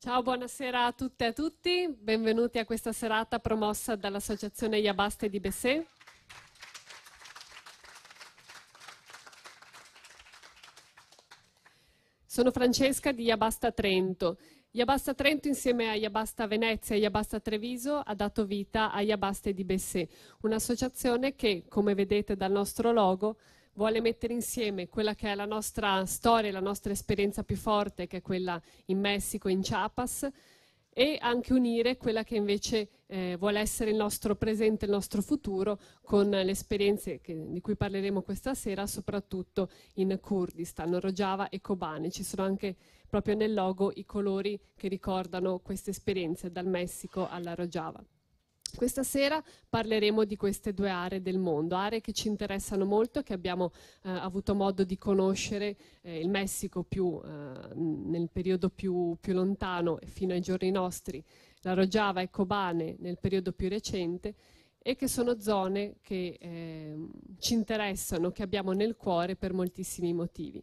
Ciao, buonasera a tutte e a tutti, benvenuti a questa serata promossa dall'Associazione Iabaste di Bessé. Sono Francesca di Iabasta Trento. Iabasta Trento insieme a Iabasta Venezia e Iabasta Treviso ha dato vita a Iabaste di Bessé, un'associazione che, come vedete dal nostro logo, vuole mettere insieme quella che è la nostra storia, la nostra esperienza più forte, che è quella in Messico, in Chiapas, e anche unire quella che invece eh, vuole essere il nostro presente, il nostro futuro, con le esperienze che, di cui parleremo questa sera, soprattutto in Kurdistan, Rojava e Kobane. Ci sono anche proprio nel logo i colori che ricordano queste esperienze, dal Messico alla Rojava. Questa sera parleremo di queste due aree del mondo, aree che ci interessano molto, che abbiamo eh, avuto modo di conoscere, eh, il Messico più, eh, nel periodo più, più, lontano fino ai giorni nostri, la Rojava e Kobane nel periodo più recente e che sono zone che ehm, ci interessano, che abbiamo nel cuore per moltissimi motivi.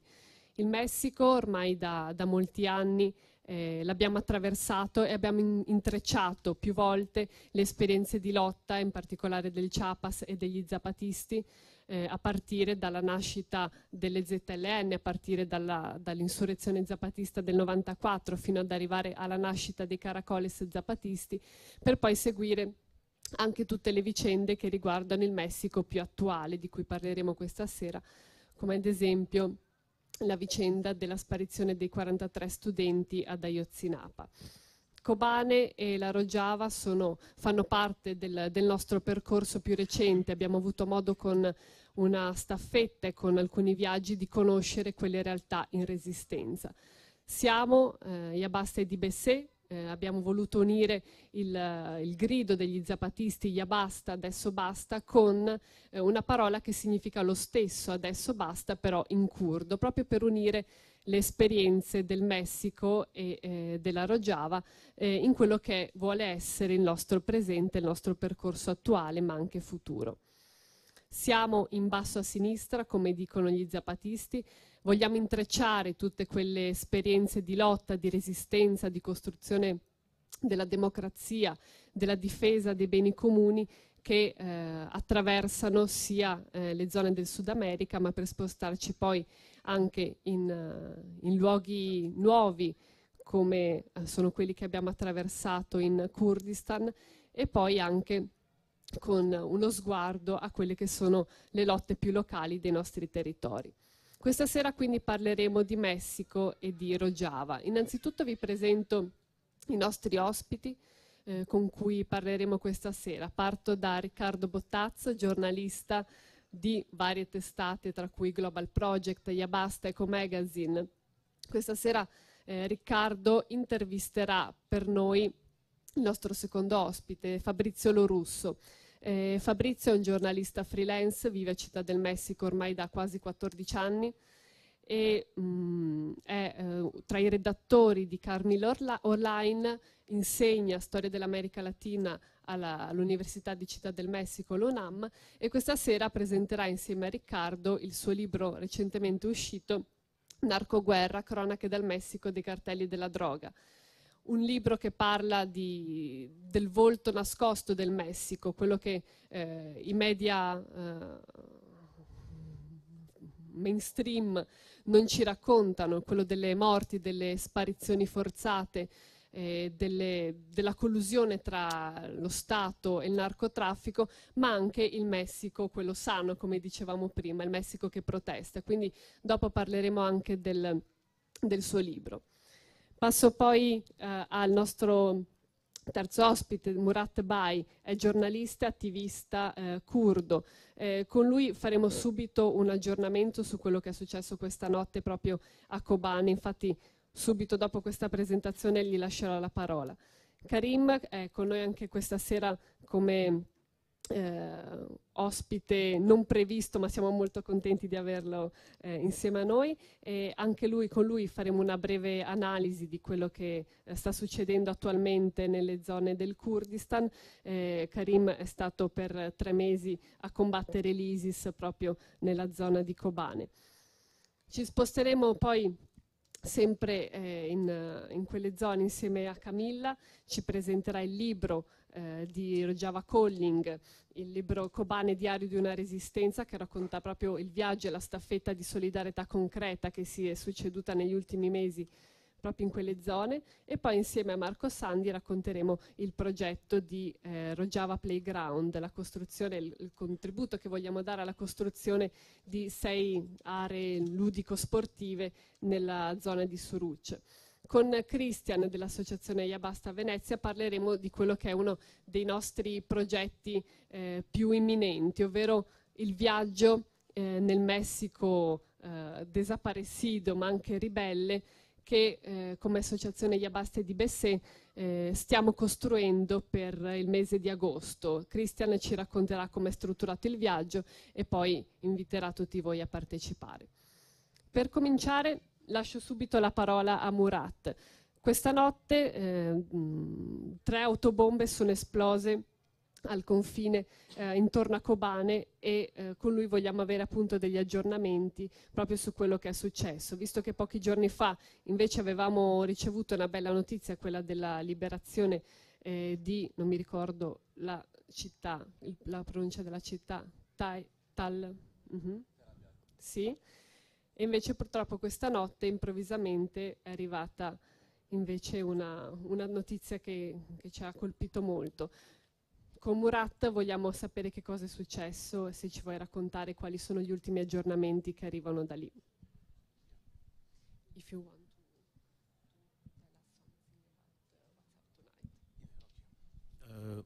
Il Messico ormai da, da molti anni eh, l'abbiamo attraversato e abbiamo in, intrecciato più volte le esperienze di lotta, in particolare del Chiapas e degli zapatisti, eh, a partire dalla nascita delle ZLN, a partire dall'insurrezione zapatista del 94 fino ad arrivare alla nascita dei caracoles zapatisti, per poi seguire anche tutte le vicende che riguardano il Messico più attuale, di cui parleremo questa sera, come ad esempio la vicenda della sparizione dei 43 studenti ad Ayotzinapa. Kobane e la Rojava sono, fanno parte del, del, nostro percorso più recente, abbiamo avuto modo con una staffetta e con alcuni viaggi di conoscere quelle realtà in resistenza. Siamo eh, Yabaste di Bessé, eh, abbiamo voluto unire il, il, grido degli zapatisti ya basta, adesso basta, con eh, una parola che significa lo stesso, adesso basta, però in curdo, proprio per unire le esperienze del Messico e eh, della Rojava eh, in quello che vuole essere il nostro presente, il nostro percorso attuale, ma anche futuro. Siamo in basso a sinistra, come dicono gli zapatisti, vogliamo intrecciare tutte quelle esperienze di lotta, di resistenza, di costruzione della democrazia, della difesa dei beni comuni che eh, attraversano sia eh, le zone del Sud America, ma per spostarci poi anche in, uh, in luoghi nuovi come uh, sono quelli che abbiamo attraversato in Kurdistan e poi anche con uno sguardo a quelle che sono le lotte più locali dei nostri territori. Questa sera quindi parleremo di Messico e di Rojava. Innanzitutto vi presento i nostri ospiti eh, con cui parleremo questa sera. Parto da Riccardo Bottazzo, giornalista di varie testate, tra cui Global Project, Yabasta, Eco Magazine. Questa sera eh, Riccardo intervisterà per noi il nostro secondo ospite, Fabrizio Lorusso. Eh, Fabrizio è un giornalista freelance, vive a Città del Messico ormai da quasi 14 anni e mh, mm, è eh, tra i redattori di Carmel Online, insegna storia dell'America Latina all'Università di Città del Messico, l'UNAM, e questa sera presenterà insieme a Riccardo il suo libro recentemente uscito, Narcoguerra, cronache dal Messico dei cartelli della droga un libro che parla di, del volto nascosto del Messico, quello che eh, i media eh, mainstream non ci raccontano, quello delle morti, delle sparizioni forzate, eh, delle, della collusione tra lo Stato e il narcotraffico, ma anche il Messico, quello sano, come dicevamo prima, il Messico che protesta. Quindi dopo parleremo anche del, del suo libro. Passo poi eh, al nostro terzo ospite, Murat Bai, è giornalista e attivista eh, curdo. Eh, con lui faremo subito un aggiornamento su quello che è successo questa notte proprio a Kobane, infatti subito dopo questa presentazione gli lascerò la parola. Karim è con noi anche questa sera come eh, ospite non previsto, ma siamo molto contenti di averlo eh, insieme a noi. E anche lui, con lui faremo una breve analisi di quello che eh, sta succedendo attualmente nelle zone del Kurdistan. Eh, Karim è stato per tre mesi a combattere l'ISIS proprio nella zona di Kobane. Ci sposteremo poi sempre eh, in, in, quelle zone insieme a Camilla, ci presenterà il libro eh, di Rojava Colling, il libro Kobane Diario di una resistenza che racconta proprio il viaggio e la staffetta di solidarietà concreta che si è succeduta negli ultimi mesi proprio in quelle zone e poi insieme a Marco Sandi racconteremo il progetto di eh, Rojava Playground, la costruzione, il, il, contributo che vogliamo dare alla costruzione di sei aree ludico-sportive nella zona di Suruc. Con Christian dell'associazione Iabasta Venezia parleremo di quello che è uno dei nostri progetti eh, più imminenti, ovvero il viaggio eh, nel Messico eh, desaparecido ma anche ribelle che eh, come associazione Iabaste di Bessé eh, stiamo costruendo per il mese di agosto. Cristian ci racconterà come è strutturato il viaggio e poi inviterà tutti voi a partecipare. Per cominciare lascio subito la parola a Murat. Questa notte eh, tre autobombe sono esplose al confine eh, intorno a Kobane e eh, con lui vogliamo avere appunto degli aggiornamenti proprio su quello che è successo. Visto che pochi giorni fa invece avevamo ricevuto una bella notizia, quella della liberazione eh, di, non mi ricordo la città, il, la pronuncia della città, Tai, Tal, uh-huh. sì, e invece purtroppo questa notte improvvisamente è arrivata invece una, una notizia che, che ci ha colpito molto. Con Murat vogliamo sapere che cosa è successo e se ci vuoi raccontare quali sono gli ultimi aggiornamenti che arrivano da lì. Uh,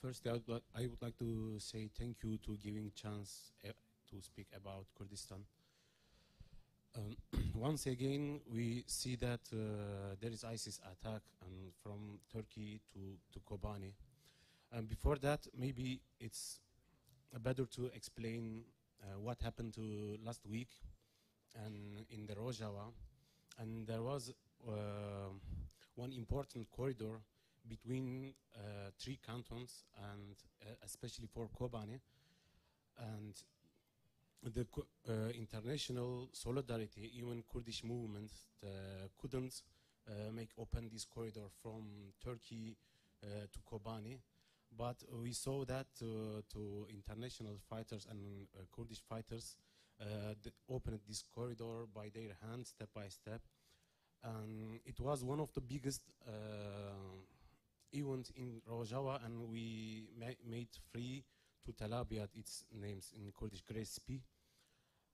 first, I would, like, I would, like, to say thank you to giving chance uh, to speak about Kurdistan. Um, once again, we see that uh, there is ISIS attack um, from Turkey to, to Kobani. And before that, maybe it's better to explain uh, what happened to last week and in the Rojava. And there was uh, one important corridor between uh, three cantons and uh, especially for Kobani. And the uh, international solidarity, even Kurdish movement, uh, couldn't make open this corridor from Turkey to Kobani but we saw that uh, to international fighters and uh, Kurdish fighters uh, opened this corridor by their hand, step by step. And it was one of the biggest events in Rojava, and we ma made free to Tel Abyad its names in Kurdish Grespi.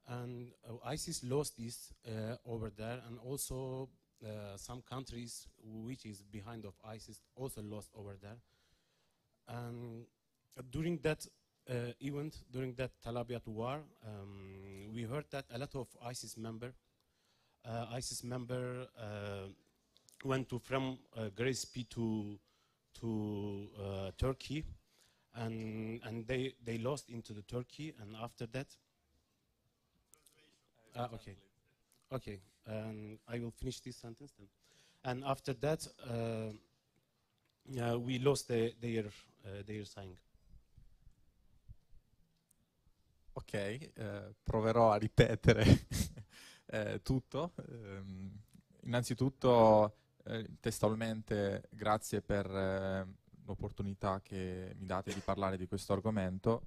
And uh, ISIS lost this uh, over there, and also uh, some countries which is behind of ISIS also lost over there. And during that uh, event, during that Talabiat war, um, we heard that a lot of ISIS member, uh, ISIS member uh, went to from uh, P to to Turkey, and and they they lost into the Turkey, and after that, ah, okay, okay, and I will finish this sentence then, and after that. Uh, we lost the, their uh, their saying. Ok, eh, proverò a ripetere eh, tutto. Um, innanzitutto, eh, testualmente, grazie per eh, l'opportunità che mi date di parlare di questo argomento.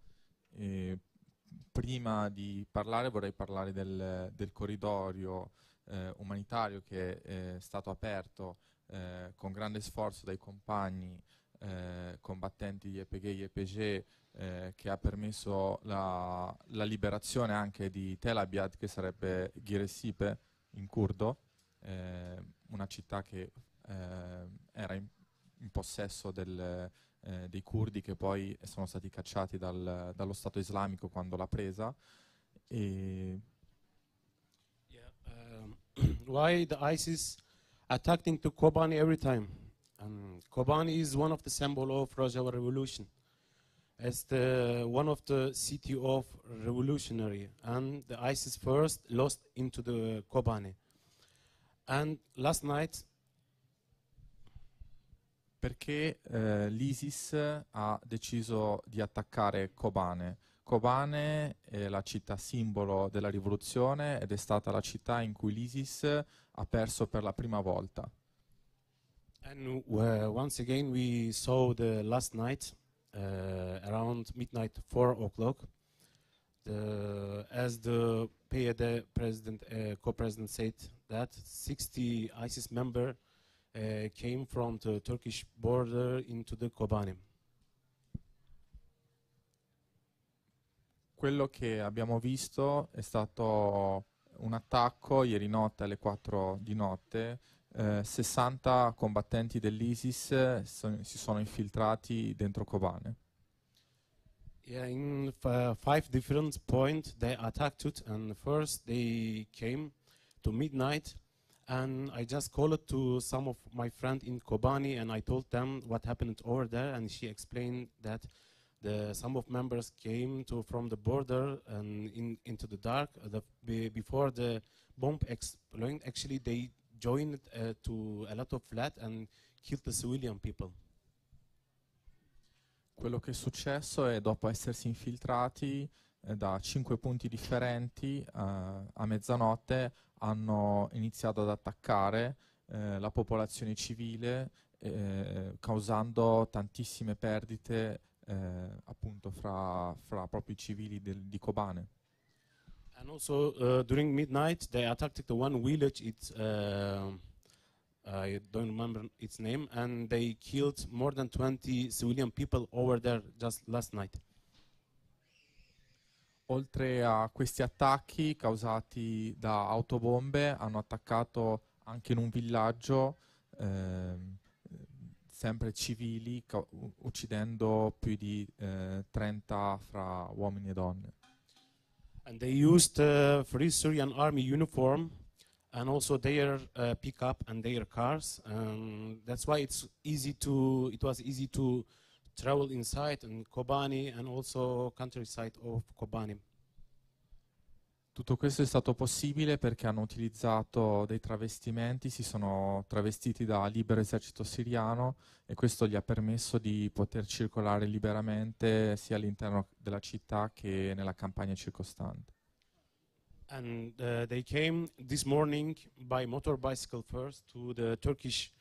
Prima di parlare vorrei parlare del, del corridoio eh, umanitario che è stato aperto eh, con grande sforzo dai compagni eh, combattenti di EPG e EPG eh, che ha permesso la, la, liberazione anche di Tel Abyad che sarebbe Giresipe in curdo, eh, una città che eh, era in, in possesso del, eh, dei curdi che poi sono stati cacciati dal, dallo Stato islamico quando l'ha presa. E yeah, um, why the ISIS attacked into Kobani every time? Um, Kobani is one of the symbol of Rojava Revolution. It's the, one of the city of revolutionary, and the ISIS first lost into the Kobani. And last night, perché eh, l'ISIS ha deciso di attaccare Kobane. Kobane è la città simbolo della rivoluzione ed è stata la città in cui l'ISIS ha perso per la prima volta. And uh, once again, we saw the last night, uh, around midnight, four o'clock, the, as the PYD president, uh, co-president said that 60 ISIS member uh, came from the Turkish border into the Kobani. Quello che abbiamo visto è stato un attacco ieri notte alle 4 di notte. Eh, 60 combattenti dell'ISIS son- si sono infiltrati dentro Kobane. Yeah, in f- five different points they attacked it, and first they came to midnight, and I just called to some of my friends in Kobani, and I told them what happened over there, and she explained that the some of members came to from the border and in into the dark the, before the bomb exploded. Actually, they joined uh, to a lot of flat and killed the civilian people. Quello che è successo è dopo essersi infiltrati da cinque punti differenti eh, a mezzanotte hanno iniziato ad attaccare eh, la popolazione civile eh, causando tantissime perdite eh, appunto fra, fra proprio i civili del- di Kobane. And also uh, during midnight, they attacked the one village. It's uh, I don't remember its name, and they killed more than 20 civilian people over there just last night. Oltre a questi attacchi causati da autobombe, hanno attaccato anche in un villaggio ehm, sempre civili, uccidendo più di eh, 30 fra uomini e donne. And they used uh, Free Syrian Army uniform and also their uh, pickup and their cars. And that's why it's easy to. It was easy to travel inside and Kobani and also countryside of Kobani. Tutto questo è stato possibile perché hanno utilizzato dei travestimenti, si sono travestiti da libero esercito siriano e questo gli ha permesso di poter circolare liberamente sia all'interno della città che nella campagna circostante. And uh, they came this morning by motor bicycle first to the Turkish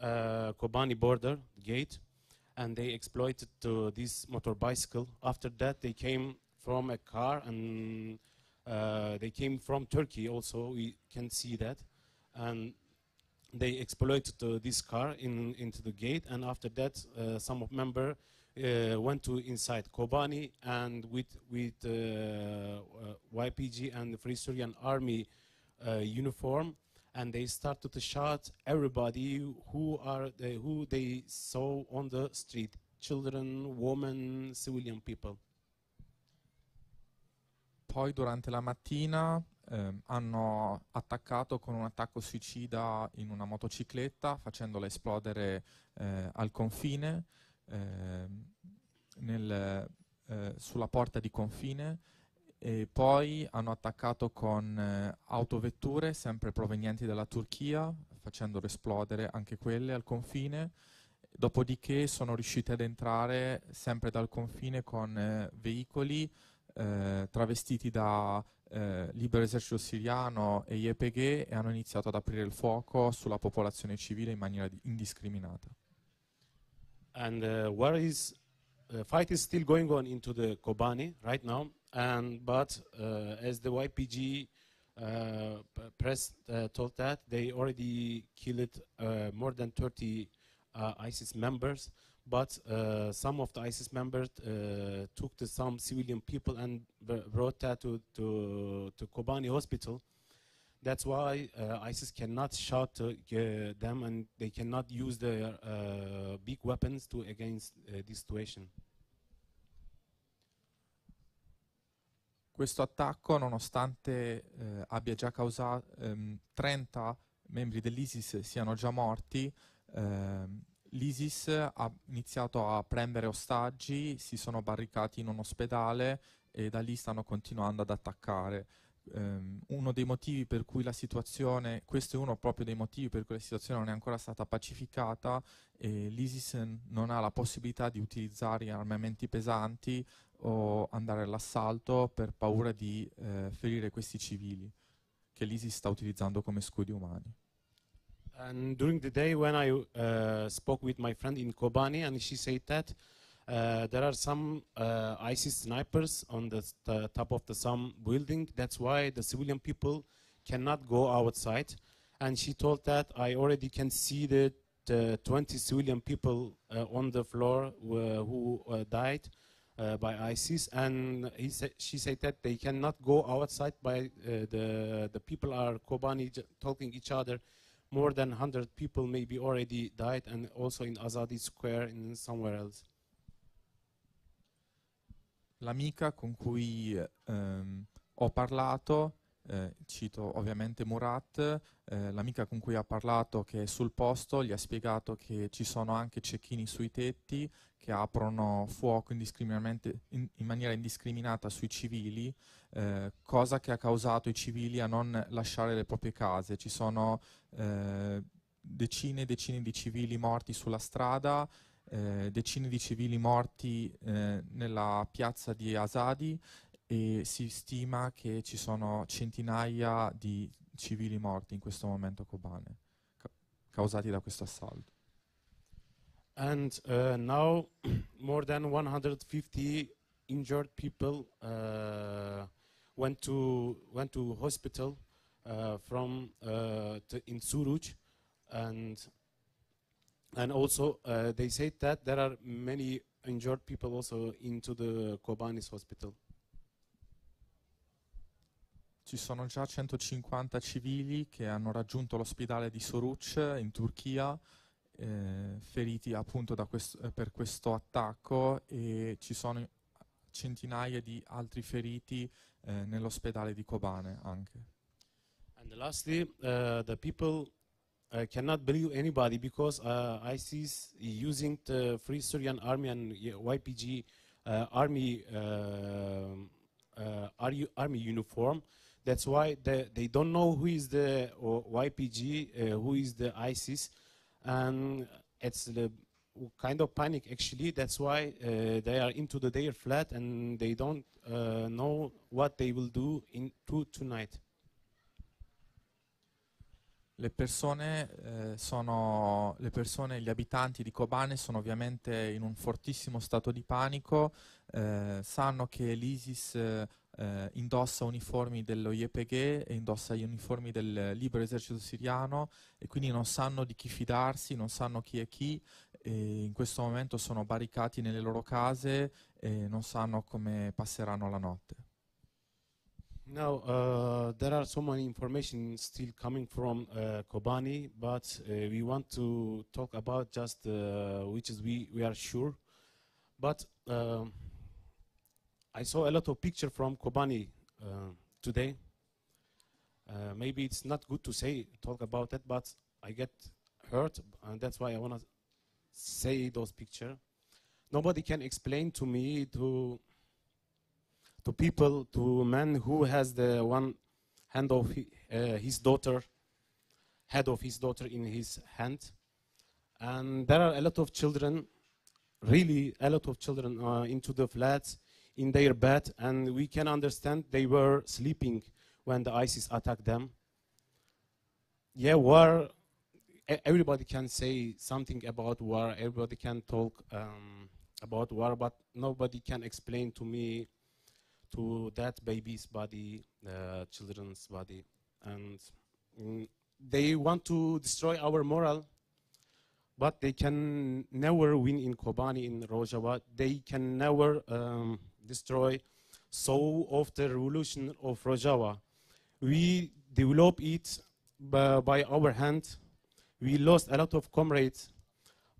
uh, Kobani border gate, and they exploited uh, this motor bicycle. After that, they came from a car, and uh, they came from Turkey. Also, we can see that, and they exploited uh, this car in into the gate. And after that, uh, some of member uh, went to inside Kobani and with with uh, YPG and the Free Syrian Army uniform, and they started to shout everybody who are the, who they saw on the street, children, women, civilian people. Poi durante la mattina ehm, hanno attaccato con un attacco suicida in una motocicletta facendola esplodere eh, al confine, ehm, nel, eh, sulla porta di confine e poi hanno attaccato con eh, autovetture sempre provenienti dalla Turchia facendolo esplodere anche quelle al confine. Dopodiché sono riusciti ad entrare sempre dal confine con eh, veicoli eh, travestiti da eh, Libero Esercito Siriano e YPG e hanno iniziato ad aprire il fuoco sulla popolazione civile in maniera di- indiscriminata. And uh, where is the fight is still going on into the Kobani right now, and but uh, as the YPG uh, press uh, told that they already killed more than 30 uh, ISIS members, but some of the ISIS members took to some civilian people and brought that to to, to Kobani hospital. That's why uh, ISIS cannot shout to uh, them, and they cannot use their uh, big weapons to against this situation. Questo attacco, nonostante eh, abbia già causato 30 membri dell'ISIS siano già morti, ehm, l'ISIS ha iniziato a prendere ostaggi, si sono barricati in un ospedale e da lì stanno continuando ad attaccare. ehm, uno dei motivi per cui la situazione, questo è uno proprio dei motivi per cui la situazione non è ancora stata pacificata e l'ISIS non ha la possibilità di utilizzare armamenti pesanti o andare all'assalto per paura di eh, ferire questi civili che l'ISIS sta utilizzando come scudi umani. And during the day when I uh, spoke with my friend in Kobani and she said that Uh, there are some uh, ISIS snipers on the, top of the some building. That's why the civilian people cannot go outside. And she told that I already can see the, the 20 civilian people uh, on the floor who uh, died uh, by ISIS. And she said that they cannot go outside by uh, the, the people are Kobani talking each other. More than 100 people maybe already died and also in Azadi Square and somewhere else. l'amica con cui ehm, ho parlato, eh, cito ovviamente Murat, eh, l'amica con cui ha parlato che è sul posto gli ha spiegato che ci sono anche cecchini sui tetti che aprono fuoco in, in, maniera indiscriminata sui civili, eh, cosa che ha causato i civili a non lasciare le proprie case. Ci sono eh, decine e decine di civili morti sulla strada, eh, decine di civili morti eh, nella piazza di Asadi e si stima che ci sono centinaia di civili morti in questo momento a Kobane, ca causati da questo assalto. And uh, now more than 150 injured people uh, went to went to hospital uh, from uh, in Suruc and And also, uh, they said that there are many injured people also into the Kobanis hospital. Ci sono già 150 civili che hanno raggiunto l'ospedale di Soruc in Turchia, eh, feriti appunto questo, eh, per questo attacco e ci sono centinaia di altri feriti eh, nell'ospedale di Kobane anche. And lastly, uh, the people I cannot believe anybody because uh, ISIS using the Free Syrian Army and YPG uh, army uh, uh army uniform. That's why they, they don't know who is the YPG, uh, who is the ISIS, and it's the kind of panic actually. That's why uh, they are into the their flat and they don't know what they will do in to tonight. Le persone, eh, sono, le persone, gli abitanti di Kobane sono ovviamente in un fortissimo stato di panico, eh, sanno che l'ISIS eh, indossa uniformi dello YPG e indossa gli uniformi del libero esercito siriano e quindi non sanno di chi fidarsi, non sanno chi è chi e in questo momento sono barricati nelle loro case e non sanno come passeranno la notte. Now, uh, there are so many information still coming from uh, Kobani, but uh, we want to talk about just uh, which is we, we are sure. But um, I saw a lot of picture from Kobani uh, today. Uh, maybe it's not good to say, talk about that, but I get hurt, and that's why I want to say those picture. Nobody can explain to me to to people, to men who has the one hand of uh, his daughter, head of his daughter in his hand. And there are a lot of children, really a lot of children uh, into the flats in their bed, and we can understand they were sleeping when the ISIS attacked them. Yeah, war, everybody can say something about war, everybody can talk um, about war, but nobody can explain to me to that baby's body, uh, children's body. And mm, they want to destroy our moral, but they can never win in Kobani, in Rojava. They can never um, destroy so of the revolution of Rojava. We develop it by, by our hand. We lost a lot of comrades,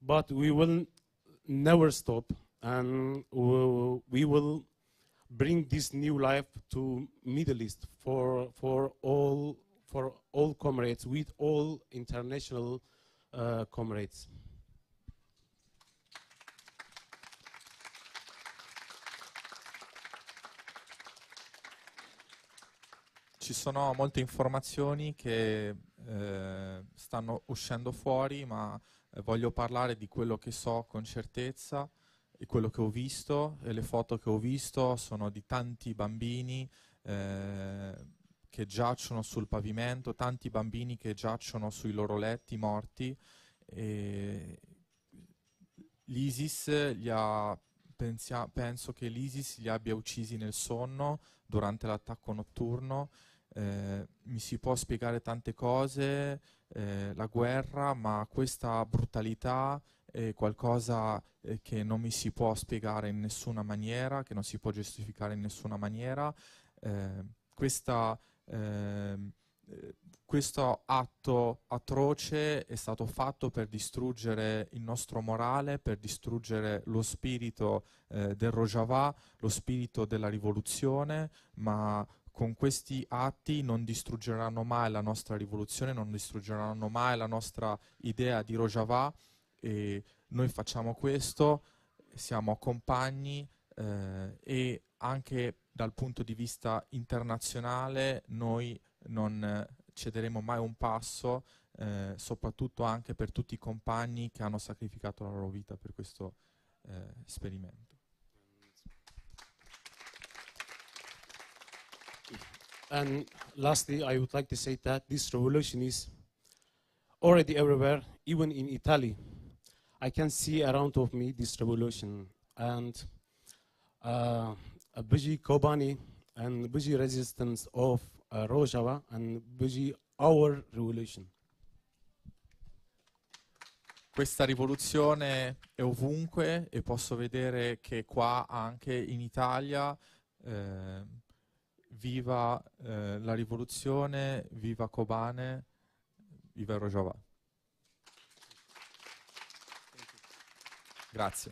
but we will never stop, and we will bring this new life to Middle East for for all for all comrades with all international uh, comrades. Ci sono molte informazioni che eh, stanno uscendo fuori, ma eh, voglio parlare di quello che so con certezza, di quello che ho visto e le foto che ho visto sono di tanti bambini eh, che giacciono sul pavimento, tanti bambini che giacciono sui loro letti morti. L'ISIS gli ha, penso che l'ISIS li abbia uccisi nel sonno durante l'attacco notturno. Eh, mi si può spiegare tante cose, eh, la guerra, ma questa brutalità è qualcosa eh, che non mi si può spiegare in nessuna maniera, che non si può giustificare in nessuna maniera. Eh, questa, ehm, questo atto atroce è stato fatto per distruggere il nostro morale, per distruggere lo spirito eh, del Rojava, lo spirito della rivoluzione, ma con questi atti non distruggeranno mai la nostra rivoluzione, non distruggeranno mai la nostra idea di Rojava e noi facciamo questo, siamo compagni eh, e anche dal punto di vista internazionale noi non cederemo mai un passo, eh, soprattutto anche per tutti i compagni che hanno sacrificato la loro vita per questo eh, esperimento. And lastly, I would like to say that this revolution is already everywhere, even in Italy. I can see around of me this revolution and uh, busy Kobani and busy resistance of uh, Rojava and busy our revolution. Questa rivoluzione è ovunque e posso vedere che qua anche in Italia eh, viva eh, la rivoluzione, viva Kobane, viva Rojava. Grazie.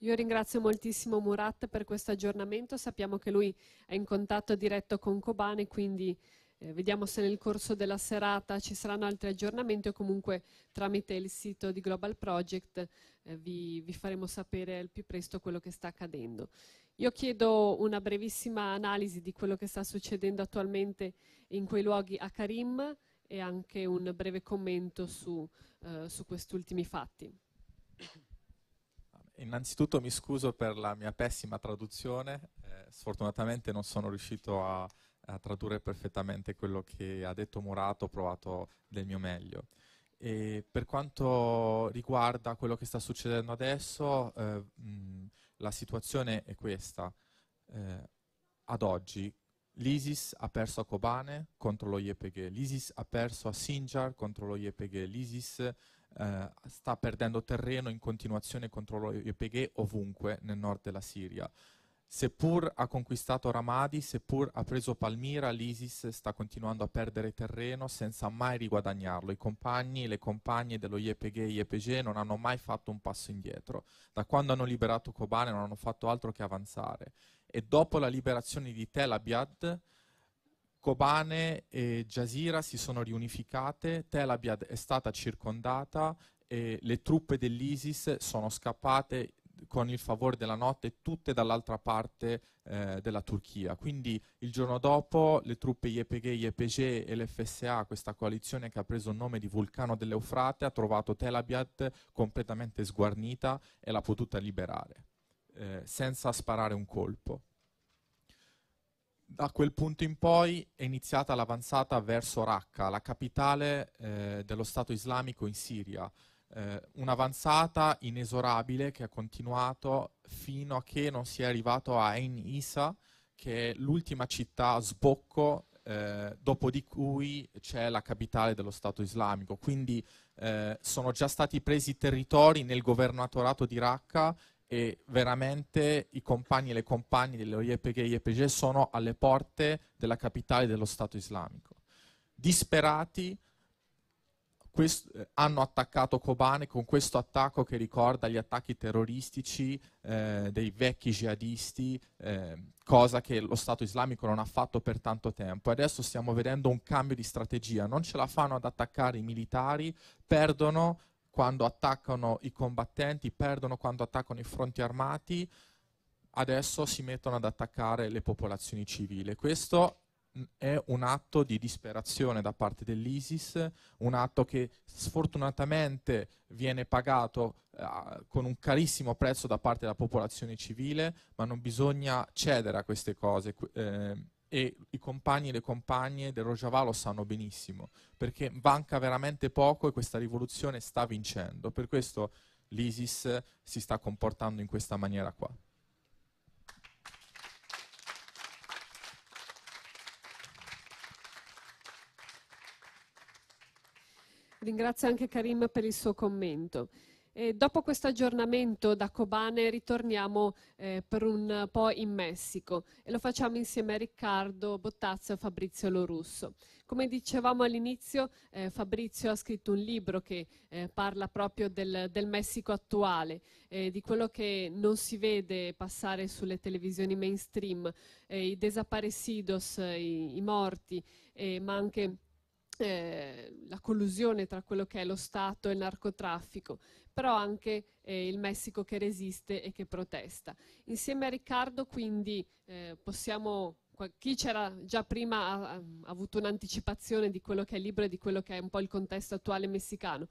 Io ringrazio moltissimo Murat per questo aggiornamento, sappiamo che lui è in contatto diretto con Kobane, quindi eh, vediamo se nel corso della serata ci saranno altri aggiornamenti o comunque tramite il sito di Global Project eh, vi, vi faremo sapere al più presto quello che sta accadendo. Io chiedo una brevissima analisi di quello che sta succedendo attualmente in quei luoghi a Karim e anche un breve commento su, uh, su questi ultimi fatti. Innanzitutto mi scuso per la mia pessima traduzione, eh, sfortunatamente non sono riuscito a, a, tradurre perfettamente quello che ha detto Murato, ho provato del mio meglio. E per quanto riguarda quello che sta succedendo adesso, eh, mh, la situazione è questa. Eh, ad oggi l'ISIS ha perso a Kobane contro lo YPG, l'ISIS ha perso a Sinjar contro lo YPG, l'ISIS eh, sta perdendo terreno in continuazione contro lo YPG ovunque nel nord della Siria. Seppur ha conquistato Ramadi, seppur ha preso Palmira, l'ISIS sta continuando a perdere terreno senza mai riguadagnarlo. I compagni e le compagne dello YPG e YPG non hanno mai fatto un passo indietro. Da quando hanno liberato Kobane non hanno fatto altro che avanzare. E dopo la liberazione di Tel Abyad, Kobane e Jazira si sono riunificate, Tel Abyad è stata circondata le truppe dell'ISIS sono scappate con il favore della notte tutte dall'altra parte eh, della Turchia. Quindi il giorno dopo le truppe YPG, YPG e l'FSA, questa coalizione che ha preso il nome di Vulcano dell'Eufrate, ha trovato Tel Abyad completamente sguarnita e l'ha potuta liberare, eh, senza sparare un colpo. Da quel punto in poi è iniziata l'avanzata verso Raqqa, la capitale eh, dello Stato islamico in Siria eh, un'avanzata inesorabile che ha continuato fino a che non si è arrivato a Ain Isa, che è l'ultima città a sbocco eh, dopo di cui c'è la capitale dello Stato islamico. Quindi eh, sono già stati presi territori nel governatorato di Raqqa e veramente i compagni e le compagne dello YPG e YPG sono alle porte della capitale dello Stato islamico. Disperati, quest- hanno attaccato Kobane con questo attacco che ricorda gli attacchi terroristici eh, dei vecchi jihadisti, eh, cosa che lo Stato islamico non ha fatto per tanto tempo. Adesso stiamo vedendo un cambio di strategia, non ce la fanno ad attaccare i militari, perdono quando attaccano i combattenti, perdono quando attaccano i fronti armati, adesso si mettono ad attaccare le popolazioni civili. Questo è un atto di disperazione da parte dell'ISIS, un atto che sfortunatamente viene pagato eh, con un carissimo prezzo da parte della popolazione civile, ma non bisogna cedere a queste cose. Eh, e i compagni e le compagne del Rojava lo sanno benissimo, perché manca veramente poco e questa rivoluzione sta vincendo. Per questo l'ISIS si sta comportando in questa maniera qua. Ringrazio anche Karim per il suo commento. E dopo questo aggiornamento da Kobane ritorniamo eh, per un po' in Messico e lo facciamo insieme a Riccardo Bottazzo e Fabrizio Lorusso. Come dicevamo all'inizio, eh, Fabrizio ha scritto un libro che eh, parla proprio del, del Messico attuale, eh, di quello che non si vede passare sulle televisioni mainstream, eh, i desaparecidos, i, i morti, eh, ma anche eh, la collusione tra quello che è lo Stato e il narcotraffico, però anche eh, il Messico che resiste e che protesta. Insieme a Riccardo quindi eh, possiamo, chi c'era già prima ha, ha avuto un'anticipazione di quello che è il libro e di quello che è un po' il contesto attuale messicano.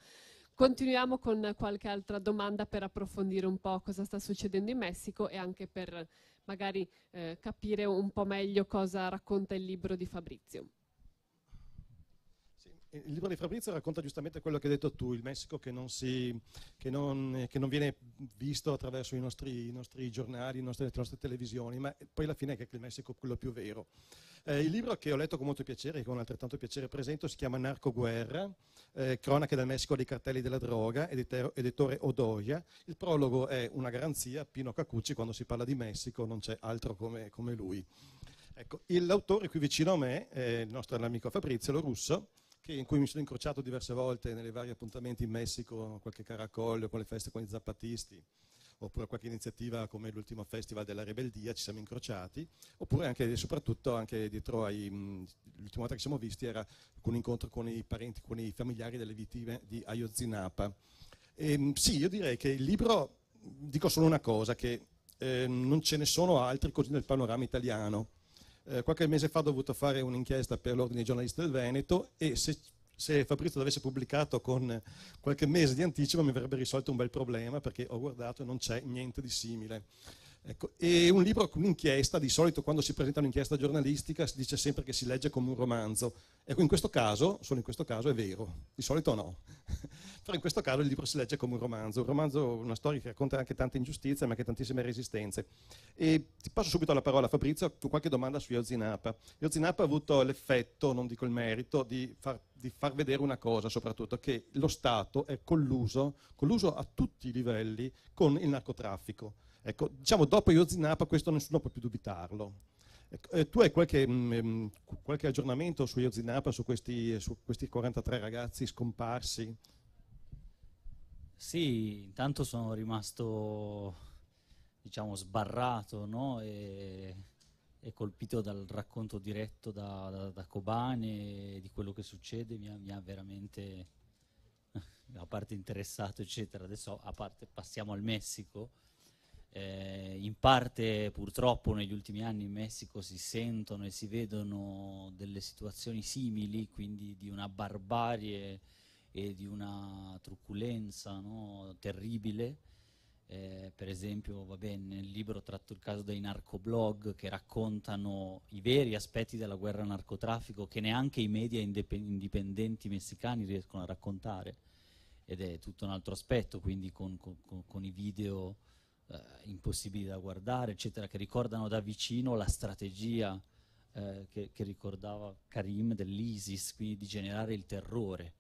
Continuiamo con qualche altra domanda per approfondire un po' cosa sta succedendo in Messico e anche per magari eh, capire un po' meglio cosa racconta il libro di Fabrizio il libro di Fabrizio racconta giustamente quello che hai detto tu, il Messico che non, si, che non, che non viene visto attraverso i nostri, i nostri giornali, nostre, le nostre televisioni, ma poi alla fine è che il Messico è quello più vero. Eh, il libro che ho letto con molto piacere e con altrettanto piacere presento si chiama Narcoguerra, eh, cronache dal Messico dei cartelli della droga, editore Odoia. Il prologo è una garanzia, Pino Cacucci, quando si parla di Messico non c'è altro come, come lui. Ecco, l'autore qui vicino a me, è il nostro amico Fabrizio Russo, in cui mi sono incrociato diverse volte nei vari appuntamenti in Messico, qualche caracollo, con le feste con i zappatisti, oppure qualche iniziativa come l'ultimo festival della Rebeldia, ci siamo incrociati, oppure anche e soprattutto anche dietro ai, l'ultima volta che ci siamo visti era un incontro con i parenti, con i familiari delle vittime di Ayotzinapa. E, sì, io direi che il libro, dico solo una cosa, che eh, non ce ne sono altri così nel panorama italiano eh, qualche mese fa ho dovuto fare un'inchiesta per l'Ordine dei giornalisti del Veneto e se, se Fabrizio l'avesse pubblicato con qualche mese di anticipo mi avrebbe risolto un bel problema perché ho guardato e non c'è niente di simile. Ecco, e un libro un'inchiesta, di solito quando si presenta un'inchiesta giornalistica si dice sempre che si legge come un romanzo. Ecco, in questo caso, solo in questo caso è vero, di solito no. Però in questo caso il libro si legge come un romanzo, un romanzo, una storia che racconta anche tante ingiustizie ma anche tantissime resistenze. E ti passo subito la parola a Fabrizio con qualche domanda su Yozinapa. Yozinapa ha avuto l'effetto, non dico il merito, di far, di far vedere una cosa soprattutto, che lo Stato è colluso, colluso a tutti i livelli con il narcotraffico Ecco, diciamo, dopo Yozinapa questo nessuno può più dubitarlo. Ecco, eh, tu hai qualche, mh, mm, mm, qualche, aggiornamento su Yozinapa, su questi, su questi 43 ragazzi scomparsi? Sì, intanto sono rimasto diciamo sbarrato no? e, e, colpito dal racconto diretto da, da, da Kobane di quello che succede mi ha, mi ha veramente a parte interessato eccetera adesso a parte passiamo al Messico eh, in parte purtroppo negli ultimi anni in Messico si sentono e si vedono delle situazioni simili, quindi di una barbarie e di una truculenza no, terribile. Eh, per esempio, vabbè, nel libro tratto il caso dei narcoblog che raccontano i veri aspetti della guerra narcotraffico che neanche i media indipendenti messicani riescono a raccontare. Ed è tutto un altro aspetto, quindi con, con, con i video eh, impossibili da guardare, eccetera, che ricordano da vicino la strategia eh, che, che, ricordava Karim dell'ISIS, quindi di generare il terrore.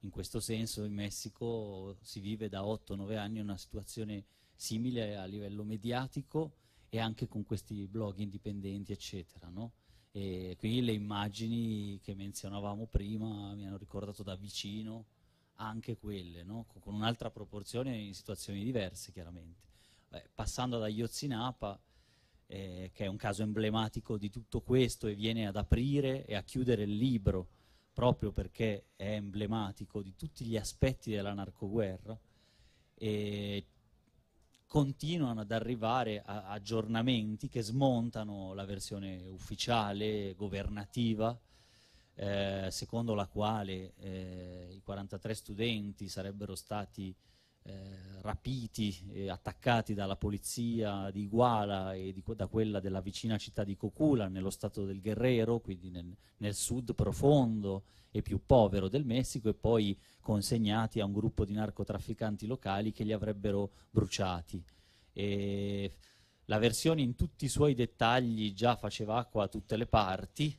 In questo senso in Messico si vive da 8-9 anni una situazione simile a livello mediatico e anche con questi blog indipendenti, eccetera. No? E quindi le immagini che menzionavamo prima mi hanno ricordato da vicino anche quelle, no? con un'altra proporzione in situazioni diverse chiaramente eh, passando da Yotzinapa, eh, che è un caso emblematico di tutto questo e viene ad aprire e a chiudere il libro proprio perché è emblematico di tutti gli aspetti della narcoguerra. E continuano ad arrivare a aggiornamenti che smontano la versione ufficiale, governativa, eh, secondo la quale eh, i 43 studenti sarebbero stati eh, rapiti e attaccati dalla polizia di Iguala e di, da quella della vicina città di Cocula nello stato del Guerrero, quindi nel, nel, sud profondo e più povero del Messico e poi consegnati a un gruppo di narcotrafficanti locali che li avrebbero bruciati. E la versione in tutti i suoi dettagli già faceva acqua a tutte le parti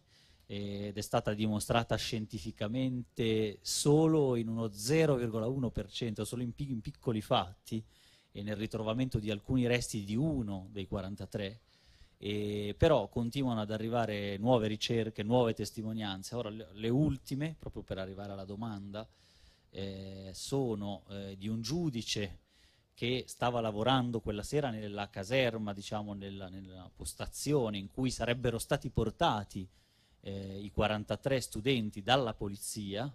ed è stata dimostrata scientificamente solo in uno 0,1%, solo in, in, piccoli fatti e nel ritrovamento di alcuni resti di uno dei 43. E però continuano ad arrivare nuove ricerche, nuove testimonianze. Ora le, le ultime, proprio per arrivare alla domanda, eh, sono eh, di un giudice che stava lavorando quella sera nella caserma, diciamo nella, nella postazione in cui sarebbero stati portati eh, i 43 studenti dalla polizia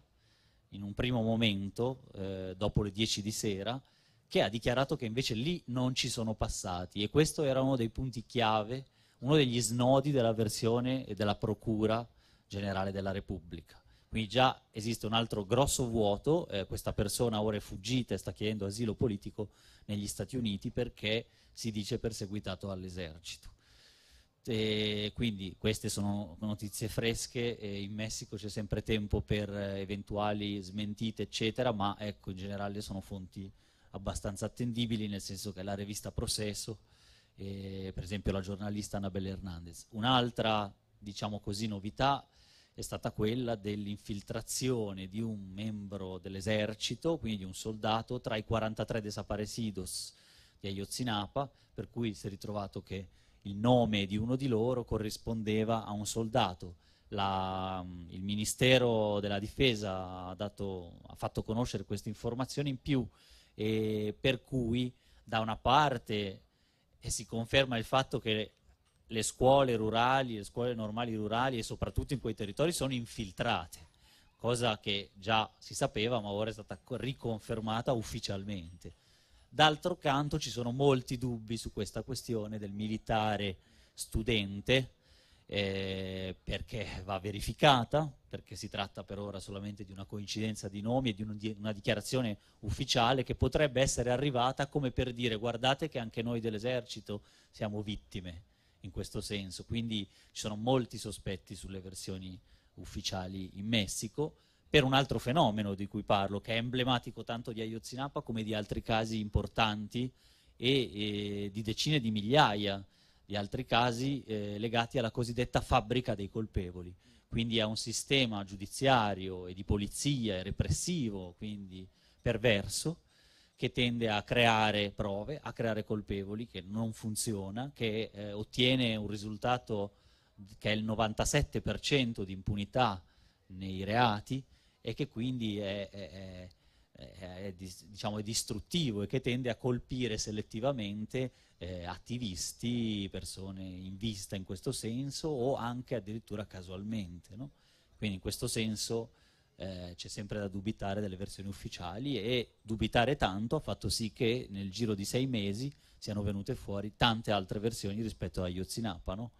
in un primo momento, eh, dopo le 10 di sera, che ha dichiarato che invece lì non ci sono passati e questo era uno dei punti chiave, uno degli snodi della versione della procura generale della Repubblica. Quindi già esiste un altro grosso vuoto, eh, questa persona ora è fuggita e sta chiedendo asilo politico negli Stati Uniti perché si dice perseguitato all'esercito. E quindi queste sono notizie fresche, in Messico c'è sempre tempo per eventuali smentite eccetera, ma ecco in generale sono fonti abbastanza attendibili nel senso che la rivista Processo, eh, per esempio la giornalista Annabelle Hernandez. Un'altra diciamo così novità è stata quella dell'infiltrazione di un membro dell'esercito, quindi di un soldato, tra i 43 desaparecidos di Ayotzinapa, per cui si è ritrovato che il nome di uno di loro corrispondeva a un soldato. La, il Ministero della Difesa ha, dato, ha fatto conoscere queste informazioni in più, per cui da una parte eh, si conferma il fatto che le scuole rurali, le scuole normali rurali e soprattutto in quei territori sono infiltrate, cosa che già si sapeva ma ora è stata riconfermata ufficialmente. D'altro canto ci sono molti dubbi su questa questione del militare studente, eh, perché va verificata, perché si tratta per ora solamente di una coincidenza di nomi e di, un, di una dichiarazione ufficiale che potrebbe essere arrivata come per dire guardate che anche noi dell'esercito siamo vittime in questo senso, quindi ci sono molti sospetti sulle versioni ufficiali in Messico per un altro fenomeno di cui parlo, che è emblematico tanto di Ayotzinapa come di altri casi importanti e, e di decine di migliaia di altri casi eh, legati alla cosiddetta fabbrica dei colpevoli, quindi a un sistema giudiziario e di polizia e repressivo, quindi perverso, che tende a creare prove, a creare colpevoli, che non funziona, che eh, ottiene un risultato che è il 97% di impunità nei reati, e che quindi è, è, è, è diciamo, distruttivo e che tende a colpire selettivamente eh, attivisti, persone in vista in questo senso o anche addirittura casualmente. No? Quindi in questo senso eh, c'è sempre da dubitare delle versioni ufficiali e dubitare tanto ha fatto sì che nel giro di sei mesi siano venute fuori tante altre versioni rispetto a Yotzinapa. No?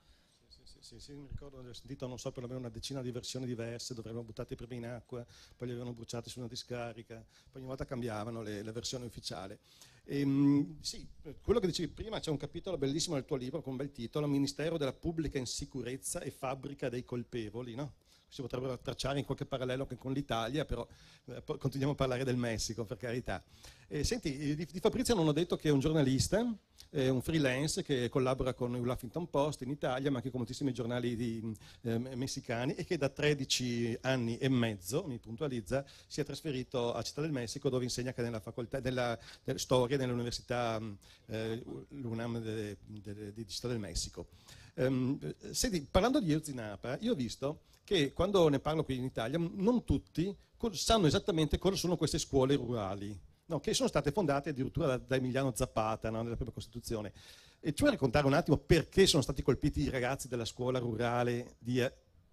Sì, sì, mi ricordo di aver sentito, non so, perlomeno una decina di versioni diverse, dove avevano buttati prima in acqua, poi li avevano bruciati su una discarica, poi ogni volta cambiavano le, le versioni ufficiali. E, ehm, sì, quello che dicevi prima, c'è un capitolo bellissimo nel tuo libro con un bel titolo, Ministero della Pubblica Insicurezza e Fabbrica dei Colpevoli, no? Si potrebbero tracciare in qualche parallelo anche con l'Italia, però eh, continuiamo a parlare del Messico, per carità. Eh, senti, di, di, Fabrizio non ho detto che è un giornalista, è un freelance che collabora con il Huffington Post in Italia, ma anche con moltissimi giornali di, eh, messicani e che da 13 anni e mezzo, mi puntualizza, si è trasferito a Città del Messico dove insegna anche nella facoltà della, della storia nell'università eh, l'UNAM di Città del Messico. Um, senti, parlando di Yozinapa, io ho visto che quando ne parlo qui in Italia non tutti sanno esattamente cosa sono queste scuole rurali, no, che sono state fondate addirittura da, da Emiliano Zapata no, nella prima Costituzione. E ci vuoi raccontare un attimo perché sono stati colpiti i ragazzi della scuola rurale di,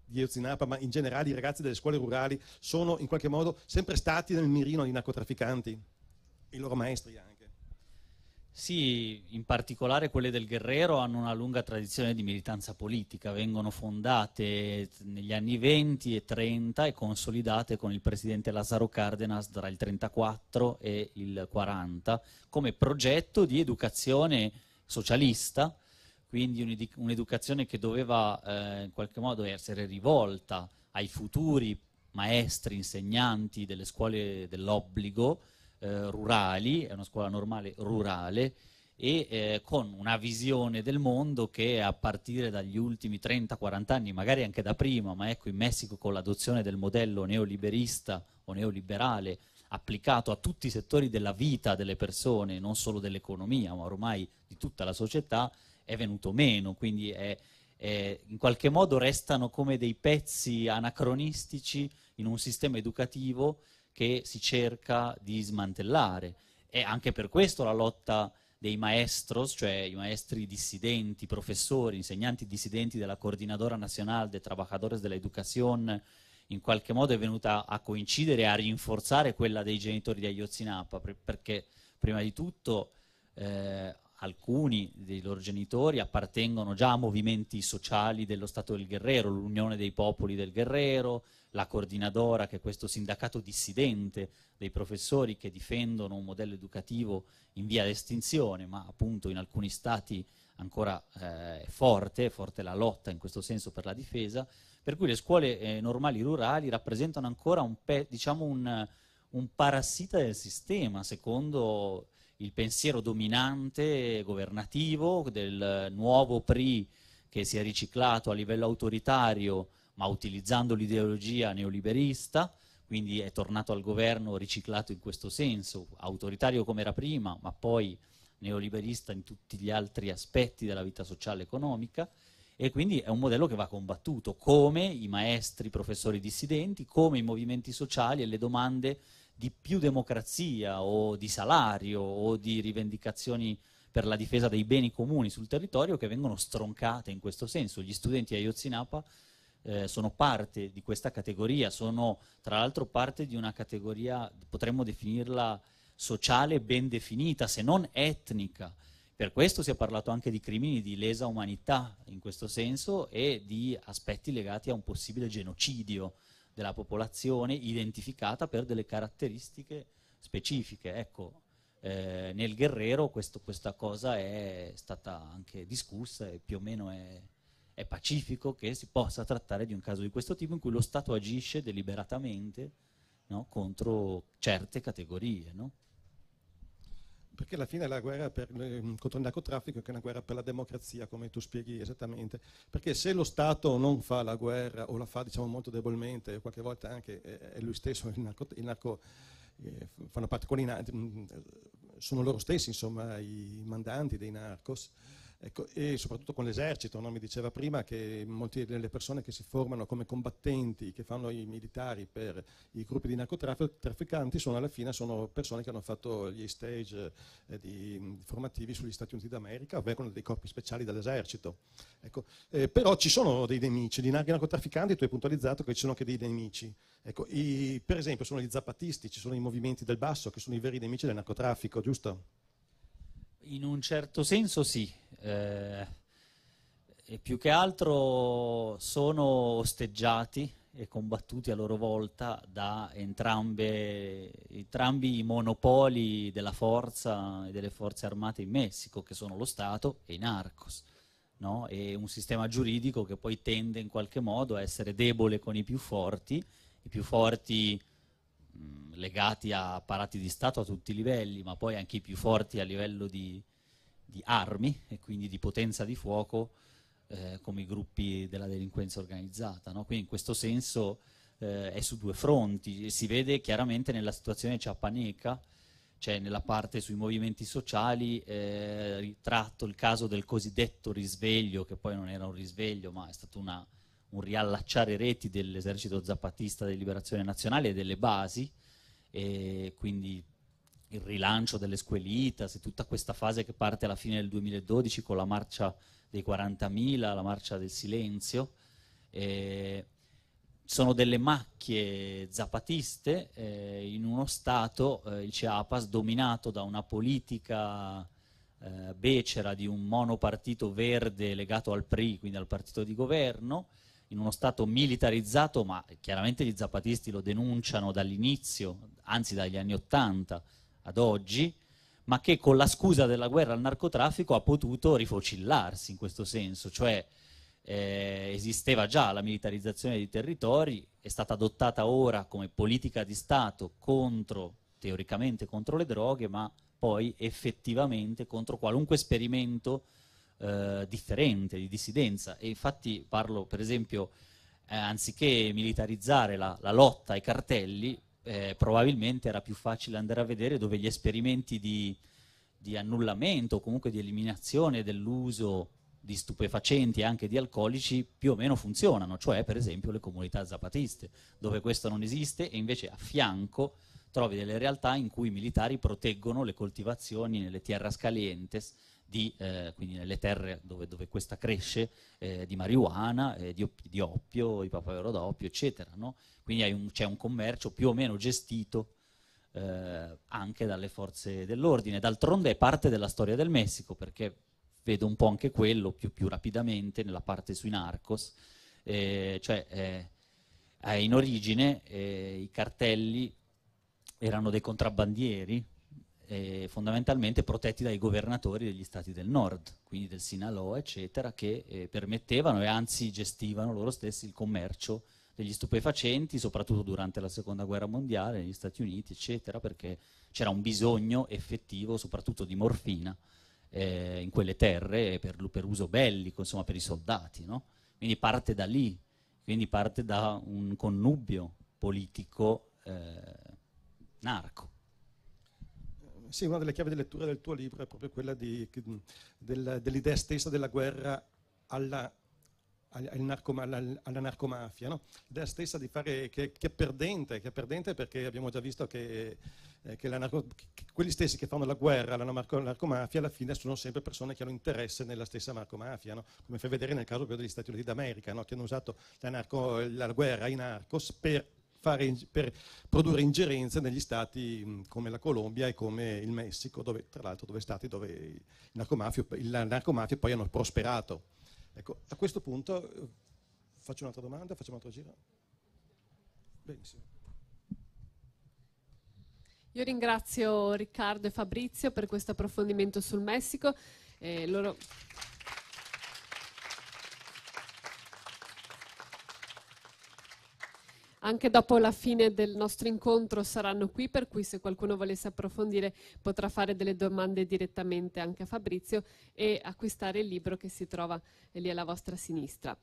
di Euzinapa, ma in generale i ragazzi delle scuole rurali sono in qualche modo sempre stati nel mirino di narcotrafficanti, i loro maestri anche? Sì, in particolare quelle del Guerrero hanno una lunga tradizione di militanza politica, vengono fondate negli anni 20 e 30 e consolidate con il presidente Lazzaro Cardenas tra il 34 e il 40 come progetto di educazione socialista, quindi un'educazione che doveva eh, in qualche modo essere rivolta ai futuri maestri, insegnanti delle scuole dell'obbligo, eh, rurali, è una scuola normale rurale, e eh, con una visione del mondo che a partire dagli ultimi 30-40 anni, magari anche da prima, ma ecco in Messico con l'adozione del modello neoliberista o neoliberale applicato a tutti i settori della vita delle persone, non solo dell'economia, ma ormai di tutta la società, è venuto meno, quindi è, è, in qualche modo restano come dei pezzi anacronistici in un sistema educativo che si cerca di smantellare. E anche per questo la lotta dei maestros, cioè i maestri dissidenti, professori, insegnanti dissidenti della Coordinadora Nacional de Trabajadores de la Educación, in qualche modo è venuta a coincidere e a rinforzare quella dei genitori di Ayotzinapa, perché prima di tutto eh, alcuni dei loro genitori appartengono già a movimenti sociali dello Stato del Guerrero, l'Unione dei Popoli del Guerrero, la Coordinadora, che è questo sindacato dissidente dei professori che difendono un modello educativo in via d'estinzione, ma appunto in alcuni stati ancora eh, forte, forte la lotta in questo senso per la difesa, per cui le scuole eh, normali rurali rappresentano ancora un, diciamo un, un parassita del sistema, secondo il pensiero dominante governativo del nuovo PRI che si è riciclato a livello autoritario ma utilizzando l'ideologia neoliberista, quindi è tornato al governo riciclato in questo senso, autoritario come era prima, ma poi neoliberista in tutti gli altri aspetti della vita sociale e economica, e quindi è un modello che va combattuto, come i maestri, i professori dissidenti, come i movimenti sociali e le domande di più democrazia o di salario o di rivendicazioni per la difesa dei beni comuni sul territorio che vengono stroncate in questo senso. Gli studenti a Yotzinapa eh, sono parte di questa categoria, sono tra l'altro parte di una categoria, potremmo definirla sociale ben definita, se non etnica. Per questo si è parlato anche di crimini di lesa umanità in questo senso e di aspetti legati a un possibile genocidio della popolazione identificata per delle caratteristiche specifiche. Ecco, eh, nel Guerrero questo, questa cosa è stata anche discussa e più o meno è, è pacifico che si possa trattare di un caso di questo tipo in cui lo Stato agisce deliberatamente no, contro certe categorie. No? Perché alla fine la guerra per, eh, contro il narcotraffico è una guerra per la democrazia, come tu spieghi esattamente. Perché se lo Stato non fa la guerra o la fa diciamo, molto debolmente, qualche volta anche è lui stesso, il narco, il narco eh, fanno parte con i, mm, sono loro stessi insomma, i mandanti dei narcos, Ecco, e soprattutto con l'esercito, no? mi diceva prima che molte delle persone che si formano come combattenti, che fanno i militari per i gruppi di narcotrafficanti, sono alla fine sono persone che hanno fatto gli stage eh, di, formativi sugli Stati Uniti d'America, vengono dei corpi speciali dell'esercito. Ecco, eh, però ci sono dei nemici, di narcotrafficanti tu hai puntualizzato che ci sono anche dei nemici. Ecco, i, per esempio sono gli zapatisti, ci sono i movimenti del basso che sono i veri nemici del narcotraffico, giusto? In un certo senso sì, eh, e più che altro sono osteggiati e combattuti a loro volta da entrambe, entrambi i monopoli della forza e delle forze armate in Messico, che sono lo Stato e i narcos, no? e un sistema giuridico che poi tende in qualche modo a essere debole con i più forti, i più forti legati a apparati di Stato a tutti i livelli, ma poi anche i più forti a livello di, di armi e quindi di potenza di fuoco eh, come i gruppi della delinquenza organizzata. No? Quindi in questo senso eh, è su due fronti, si vede chiaramente nella situazione ciapaneca, cioè nella parte sui movimenti sociali, eh, ritratto il caso del cosiddetto risveglio, che poi non era un risveglio ma è stato una, un riallacciare reti dell'esercito zapatista di liberazione nazionale e delle basi, e quindi il rilancio delle squelitas e tutta questa fase che parte alla fine del 2012 con la marcia dei 40.000, la marcia del silenzio. Eh, sono delle macchie zapatiste eh, in uno Stato, eh, il Chiapas, dominato da una politica eh, becera di un monopartito verde legato al PRI, quindi al partito di governo, in uno Stato militarizzato, ma chiaramente gli zapatisti lo denunciano dall'inizio, anzi dagli anni Ottanta ad oggi, ma che con la scusa della guerra al narcotraffico ha potuto rifocillarsi in questo senso, cioè eh, esisteva già la militarizzazione dei territori, è stata adottata ora come politica di Stato contro, teoricamente contro le droghe, ma poi effettivamente contro qualunque esperimento eh, differente, di dissidenza. E infatti parlo, per esempio, eh, anziché militarizzare la, la, lotta ai cartelli, eh, probabilmente era più facile andare a vedere dove gli esperimenti di, di annullamento o comunque di eliminazione dell'uso di stupefacenti e anche di alcolici più o meno funzionano, cioè per esempio le comunità zapatiste, dove questo non esiste e invece a fianco trovi delle realtà in cui i militari proteggono le coltivazioni nelle tierras calientes, di, eh, quindi nelle terre dove, dove questa cresce, eh, di marijuana, eh, di, di, oppio, di papavero d'oppio, eccetera. No? Quindi un, c'è un commercio più o meno gestito eh, anche dalle forze dell'ordine. D'altronde è parte della storia del Messico, perché vedo un po' anche quello più, più rapidamente nella parte sui narcos, eh, cioè eh, in origine i cartelli erano dei contrabbandieri eh, fondamentalmente protetti dai governatori degli stati del nord, quindi del Sinaloa, eccetera, che eh, permettevano e anzi gestivano loro stessi il commercio degli stupefacenti, soprattutto durante la seconda guerra mondiale negli Stati Uniti, eccetera, perché c'era un bisogno effettivo, soprattutto di morfina, eh, in quelle terre per, per, uso bellico, insomma, per i soldati. No? Quindi parte da lì, quindi parte da un connubio politico eh, narco. Sì, una delle chiavi di lettura del tuo libro è proprio quella di, del, dell'idea stessa della guerra alla, narcom, alla, alla narcomafia, no? l'idea stessa di fare che, che, è perdente, che, è perdente, perché abbiamo già visto che, eh, che, narco, che quelli stessi che fanno la guerra alla narcomafia alla fine sono sempre persone che hanno interesse nella stessa narcomafia, no? come fai vedere nel caso degli Stati Uniti d'America, no? che hanno usato la, narco, la guerra ai narcos per fare, per produrre ingerenze negli stati come la Colombia e come il Messico, dove, tra l'altro dove stati dove il narcomafia, il narcomafia poi hanno prosperato. Ecco, a questo punto eh, faccio un'altra domanda, facciamo un altro giro. Benissimo. Io ringrazio Riccardo e Fabrizio per questo approfondimento sul Messico. Eh, loro... Anche dopo la fine del nostro incontro saranno qui, per cui se qualcuno volesse approfondire potrà fare delle domande direttamente anche a Fabrizio e acquistare il libro che si trova lì alla vostra sinistra.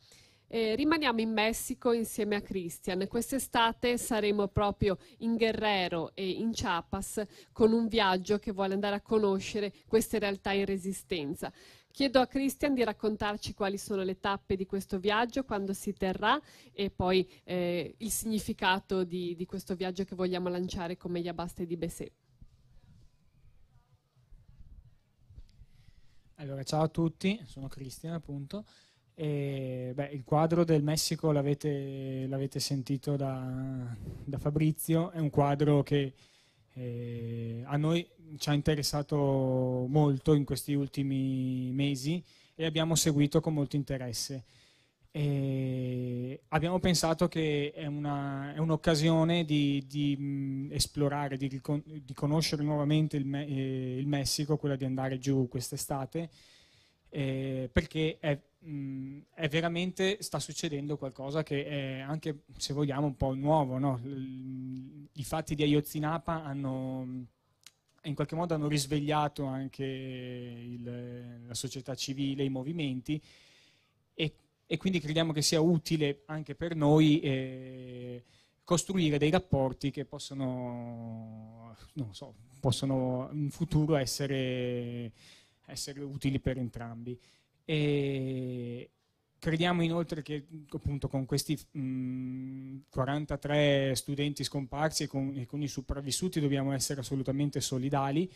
Eh, rimaniamo in Messico insieme a Christian. Quest'estate saremo proprio in Guerrero e in Chiapas con un viaggio che vuole andare a conoscere queste realtà in resistenza. Chiedo a Christian di raccontarci quali sono le tappe di questo viaggio, quando si terrà e poi eh, il significato di, di, questo viaggio che vogliamo lanciare come gli Abaste di Bessé. Allora, ciao a tutti, sono Christian appunto. E, beh, il quadro del Messico l'avete, l'avete sentito da, da, Fabrizio, è un quadro che eh, a noi ci ha interessato molto in questi ultimi mesi e abbiamo seguito con molto interesse. E abbiamo pensato che è, una, è un'occasione di, di esplorare, di, ricon- di, conoscere nuovamente il, Me- eh, il, Messico, quella di andare giù quest'estate, eh, perché è, mh, è, veramente sta succedendo qualcosa che è anche, se vogliamo, un po' nuovo. No? I fatti di Ayotzinapa hanno in qualche modo hanno risvegliato anche il, la società civile, i movimenti e, e, quindi crediamo che sia utile anche per noi eh, costruire dei rapporti che possono, so, possono in futuro essere, essere utili per entrambi. E, Crediamo inoltre che appunto con questi mh, 43 studenti scomparsi e con, e con, i sopravvissuti dobbiamo essere assolutamente solidali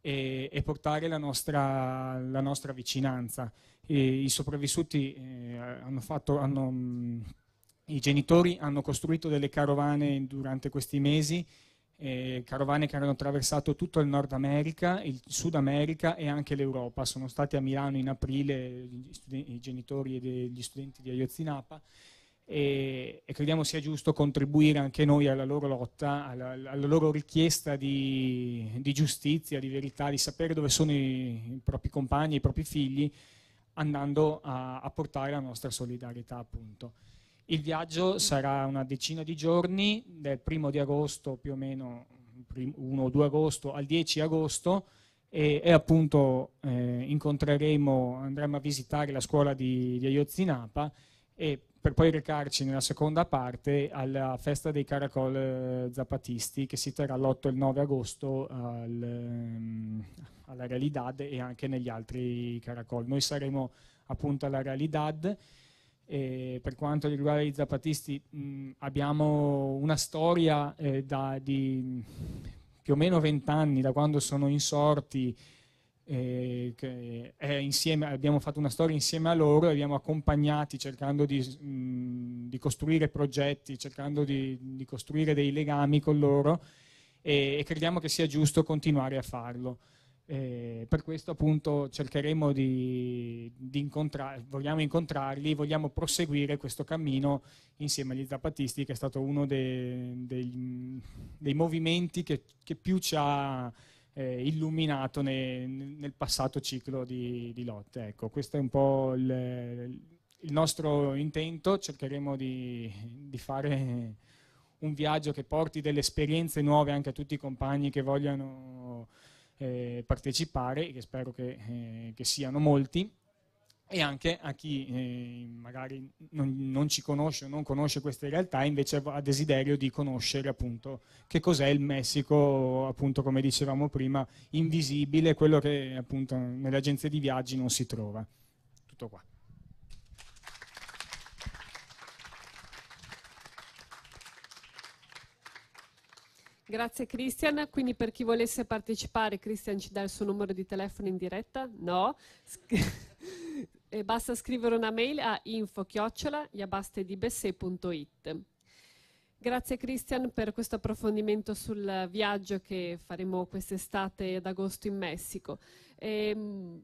e, e portare la nostra, la nostra vicinanza. E I sopravvissuti eh, hanno fatto, hanno, mh, i genitori hanno costruito delle carovane durante questi mesi eh, carovane che hanno attraversato tutto il Nord America, il Sud America e anche l'Europa. Sono stati a Milano in aprile i genitori e gli studenti di Ayotzinapa e, e, crediamo sia giusto contribuire anche noi alla loro lotta, alla, alla loro richiesta di, di, giustizia, di verità, di sapere dove sono i, i propri compagni, i propri figli, andando a, a portare la nostra solidarietà appunto. Il viaggio sarà una decina di giorni, dal primo di agosto più o meno, 1 o 2 agosto al 10 agosto, e, e appunto eh, incontreremo, andremo a visitare la scuola di, di Ayotzinapa e per poi recarci nella seconda parte alla festa dei Caracol eh, Zapatisti che si terrà l'8 e il 9 agosto al, ehm, alla Realidad e anche negli altri Caracol. Noi saremo appunto alla Realidad e per quanto riguarda i zapatisti mh, abbiamo una storia eh, da, di più o meno vent'anni, da quando sono insorti, eh, insieme, abbiamo fatto una storia insieme a loro e abbiamo accompagnati cercando di, mh, di costruire progetti, cercando di, di, costruire dei legami con loro e, e crediamo che sia giusto continuare a farlo. Eh, per questo appunto cercheremo di, di incontrare, vogliamo incontrarli, vogliamo proseguire questo cammino insieme agli zapatisti che è stato uno dei, dei, dei movimenti che, che, più ci ha eh, illuminato ne, nel passato ciclo di, di, lotte. Ecco, questo è un po' il, il nostro intento, cercheremo di, di fare un viaggio che porti delle esperienze nuove anche a tutti i compagni che vogliano eh, partecipare, che spero che, eh, che, siano molti, e anche a chi eh, magari non, non, ci conosce o non conosce queste realtà, invece ha desiderio di conoscere appunto che cos'è il Messico, appunto come dicevamo prima, invisibile, quello che appunto nelle agenzie di viaggi non si trova. Tutto qua. Grazie Cristian, quindi per chi volesse partecipare, Cristian ci dà il suo numero di telefono in diretta? No? e basta scrivere una mail a info-yabastedibesse.it. Grazie Cristian per questo approfondimento sul viaggio che faremo quest'estate ad agosto in Messico. E, ehm,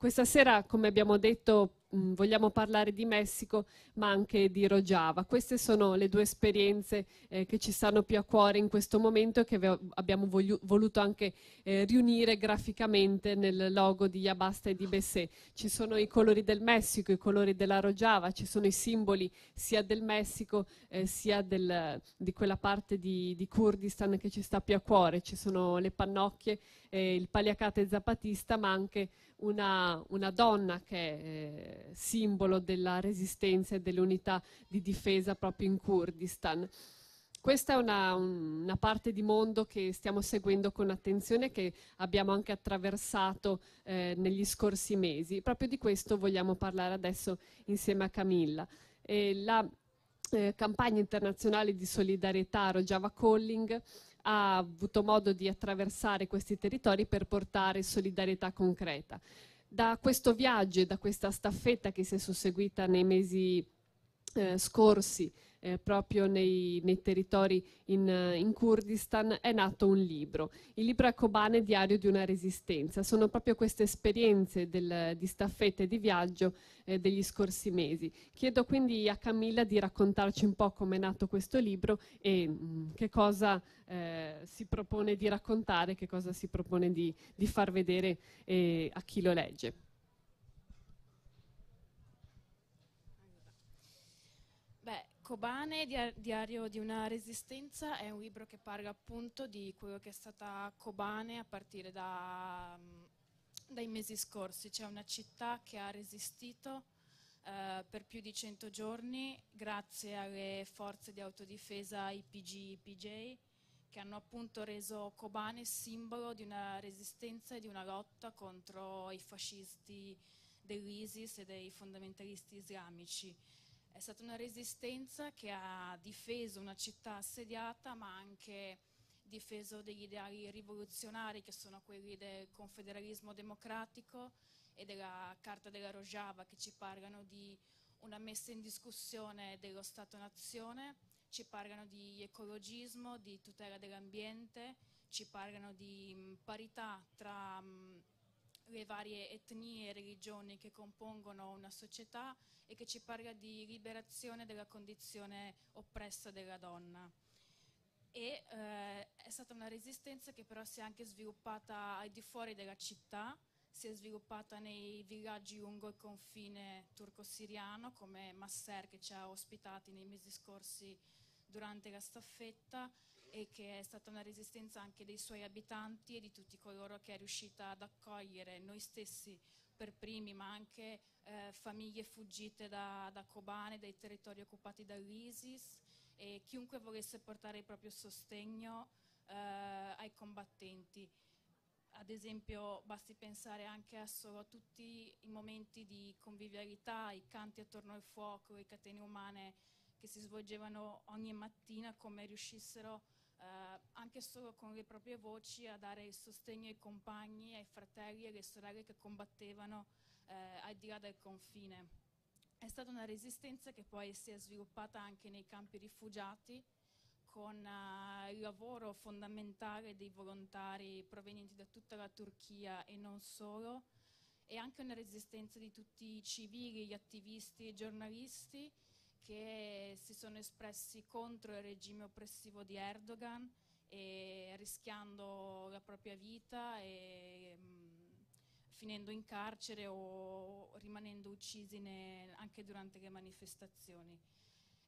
questa sera, come abbiamo detto, mh, vogliamo parlare di Messico, ma anche di Rojava. Queste sono le due esperienze eh, che ci stanno più a cuore in questo momento e che abbiamo voluto anche eh, riunire graficamente nel logo di Yabasta e di Bessé. Ci sono i colori del Messico, i colori della Rojava, ci sono i simboli sia del Messico eh, sia del, di quella parte di, di Kurdistan che ci sta più a cuore. Ci sono le pannocchie, il paliacate zapatista, ma anche una, una donna che è eh, simbolo della resistenza e dell'unità di difesa proprio in Kurdistan. Questa è una, una, parte di mondo che stiamo seguendo con attenzione, che abbiamo anche attraversato eh, negli scorsi mesi. Proprio di questo vogliamo parlare adesso insieme a Camilla. E la eh, campagna internazionale di solidarietà Rojava Calling ha avuto modo di attraversare questi territori per portare solidarietà concreta. Da questo viaggio e da questa staffetta che si è susseguita nei mesi eh, scorsi eh, proprio nei, nei, territori in, in, Kurdistan, è nato un libro. Il libro è Kobane, diario di una resistenza. Sono proprio queste esperienze del, di staffetta e di viaggio eh, degli scorsi mesi. Chiedo quindi a Camilla di raccontarci un po' come è nato questo libro e mh, mm, che cosa eh, si propone di raccontare, che cosa si propone di, di far vedere eh, a chi lo legge. Kobane, Diario di una resistenza, è un libro che parla appunto di quello che è stata Kobane a partire da, mm, dai mesi scorsi. C'è una città che ha resistito eh, per più di 100 giorni grazie alle forze di autodifesa IPG-IPJ che hanno appunto reso Kobane simbolo di una resistenza e di una lotta contro i fascisti dell'ISIS e dei fondamentalisti islamici. È stata una resistenza che ha difeso una città assediata, ma anche difeso degli ideali rivoluzionari che sono quelli del confederalismo democratico e della Carta della Rojava che ci parlano di una messa in discussione dello Stato-nazione ci parlano di ecologismo, di tutela dell'ambiente, ci parlano di mh, parità tra mh, le varie etnie e religioni che compongono una società e che ci parla di liberazione della condizione oppressa della donna. E eh, è stata una resistenza che però si è anche sviluppata al di fuori della città, si è sviluppata nei villaggi lungo il confine turco-siriano come Masser che ci ha ospitati nei mesi scorsi durante la staffetta e che è stata una resistenza anche dei suoi abitanti e di tutti coloro che è riuscita ad accogliere noi stessi per primi, ma anche eh, famiglie fuggite da, da Kobane, dai territori occupati dall'ISIS e chiunque volesse portare il proprio sostegno eh, ai combattenti. Ad esempio basti pensare anche a solo tutti i momenti di convivialità, i canti attorno al fuoco, le catene umane che si svolgevano ogni mattina, come riuscissero eh, anche solo con le proprie voci a dare il sostegno ai compagni, ai fratelli e alle sorelle che combattevano eh, al di là del confine. È stata una resistenza che poi si è sviluppata anche nei campi rifugiati con uh, il lavoro fondamentale dei volontari provenienti da tutta la Turchia e non solo, e anche una resistenza di tutti i civili, gli attivisti i giornalisti che si sono espressi contro il regime oppressivo di Erdogan rischiando la propria vita e mh, finendo in carcere o rimanendo uccisi ne, anche durante le manifestazioni.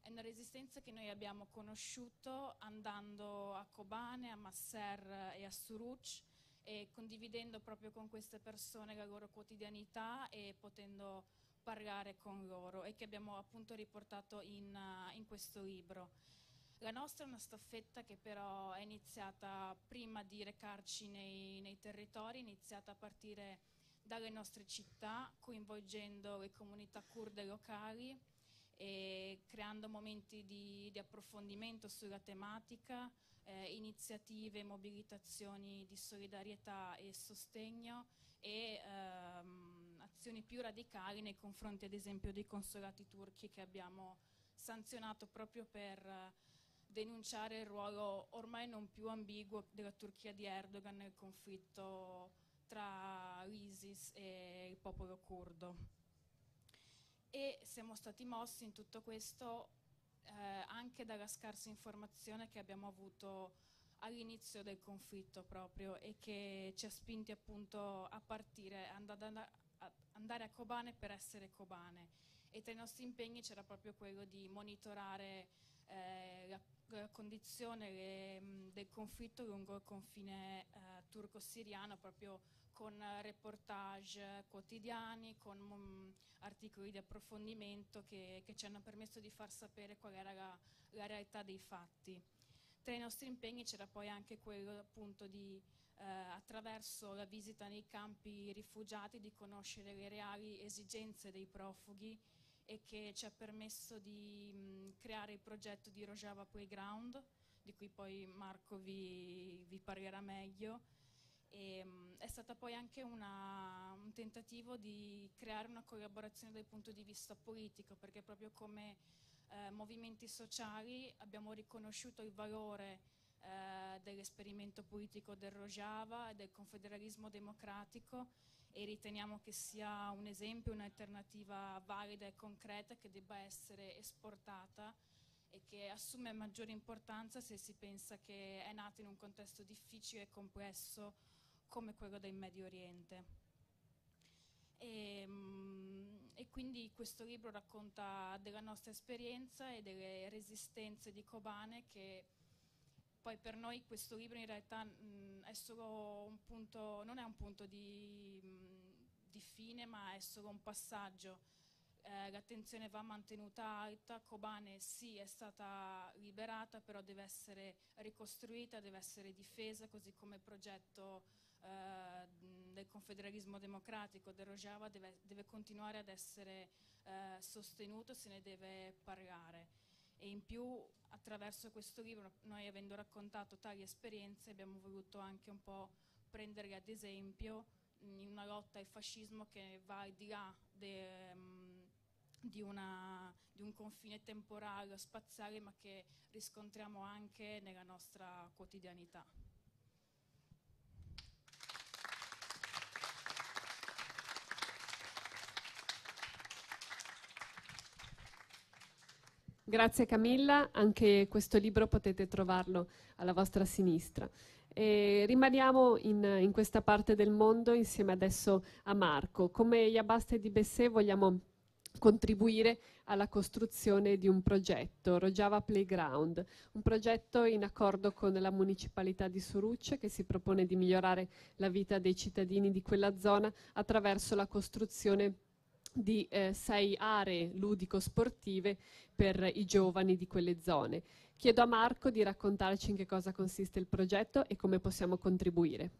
È una resistenza che noi abbiamo conosciuto andando a Kobane, a Masser e a Suruc e condividendo proprio con queste persone la loro quotidianità e potendo parlare con loro e che abbiamo appunto riportato in, uh, in questo libro. La nostra è una staffetta che però è iniziata prima di recarci nei, nei territori, iniziata a partire dalle nostre città, coinvolgendo le comunità kurde locali e creando momenti di, di approfondimento sulla tematica, eh, iniziative, mobilitazioni di solidarietà e sostegno e ehm, azioni più radicali nei confronti ad esempio dei consolati turchi che abbiamo sanzionato proprio per denunciare il ruolo ormai non più ambiguo della Turchia di Erdogan nel conflitto tra l'ISIS e il popolo curdo. E siamo stati mossi in tutto questo eh, anche dalla scarsa informazione che abbiamo avuto all'inizio del conflitto proprio e che ci ha spinti appunto a partire, ad andare a Kobane per essere Kobane. E tra i nostri impegni c'era proprio quello di monitorare eh, la, la, condizione le, mm, del conflitto lungo il confine eh, turco-siriano proprio con reportage quotidiani, con um, articoli di approfondimento che, che, ci hanno permesso di far sapere qual era la, la realtà dei fatti. Tra i nostri impegni c'era poi anche quello appunto di eh, attraverso la visita nei campi rifugiati di conoscere le reali esigenze dei profughi e che ci ha permesso di mh, creare il progetto di Rojava Playground, di cui poi Marco vi, vi parlerà meglio. E, mh, è stata poi anche una, un tentativo di creare una collaborazione dal punto di vista politico, perché proprio come eh, movimenti sociali abbiamo riconosciuto il valore eh, dell'esperimento politico del Rojava e del confederalismo democratico e riteniamo che sia un esempio, un'alternativa valida e concreta che debba essere esportata e che assume maggiore importanza se si pensa che è nata in un contesto difficile e complesso come quello del Medio Oriente. E, ehm, e, quindi questo libro racconta della nostra esperienza e delle resistenze di Kobane che poi per noi questo libro in realtà mh, è solo un punto, non è un punto di, mh, di fine ma è solo un passaggio. Eh, l'attenzione va mantenuta alta, Kobane sì è stata liberata però deve essere ricostruita, deve essere difesa così come progetto eh, del confederalismo democratico del Rojava deve, deve continuare ad essere eh, sostenuto, se ne deve parlare. E in più attraverso questo libro, noi avendo raccontato tali esperienze, abbiamo voluto anche un po' prenderle ad esempio in una lotta al fascismo che va al di là de, um, di, una, di un confine temporale o spaziale, ma che riscontriamo anche nella nostra quotidianità. Grazie Camilla, anche questo libro potete trovarlo alla vostra sinistra. E rimaniamo in, in, questa parte del mondo insieme adesso a Marco. Come Iabaste di Bessé vogliamo contribuire alla costruzione di un progetto, Rojava Playground, un progetto in accordo con la municipalità di Suruce che si propone di migliorare la vita dei cittadini di quella zona attraverso la costruzione di eh, sei aree ludico-sportive per i giovani di quelle zone. Chiedo a Marco di raccontarci in che cosa consiste il progetto e come possiamo contribuire.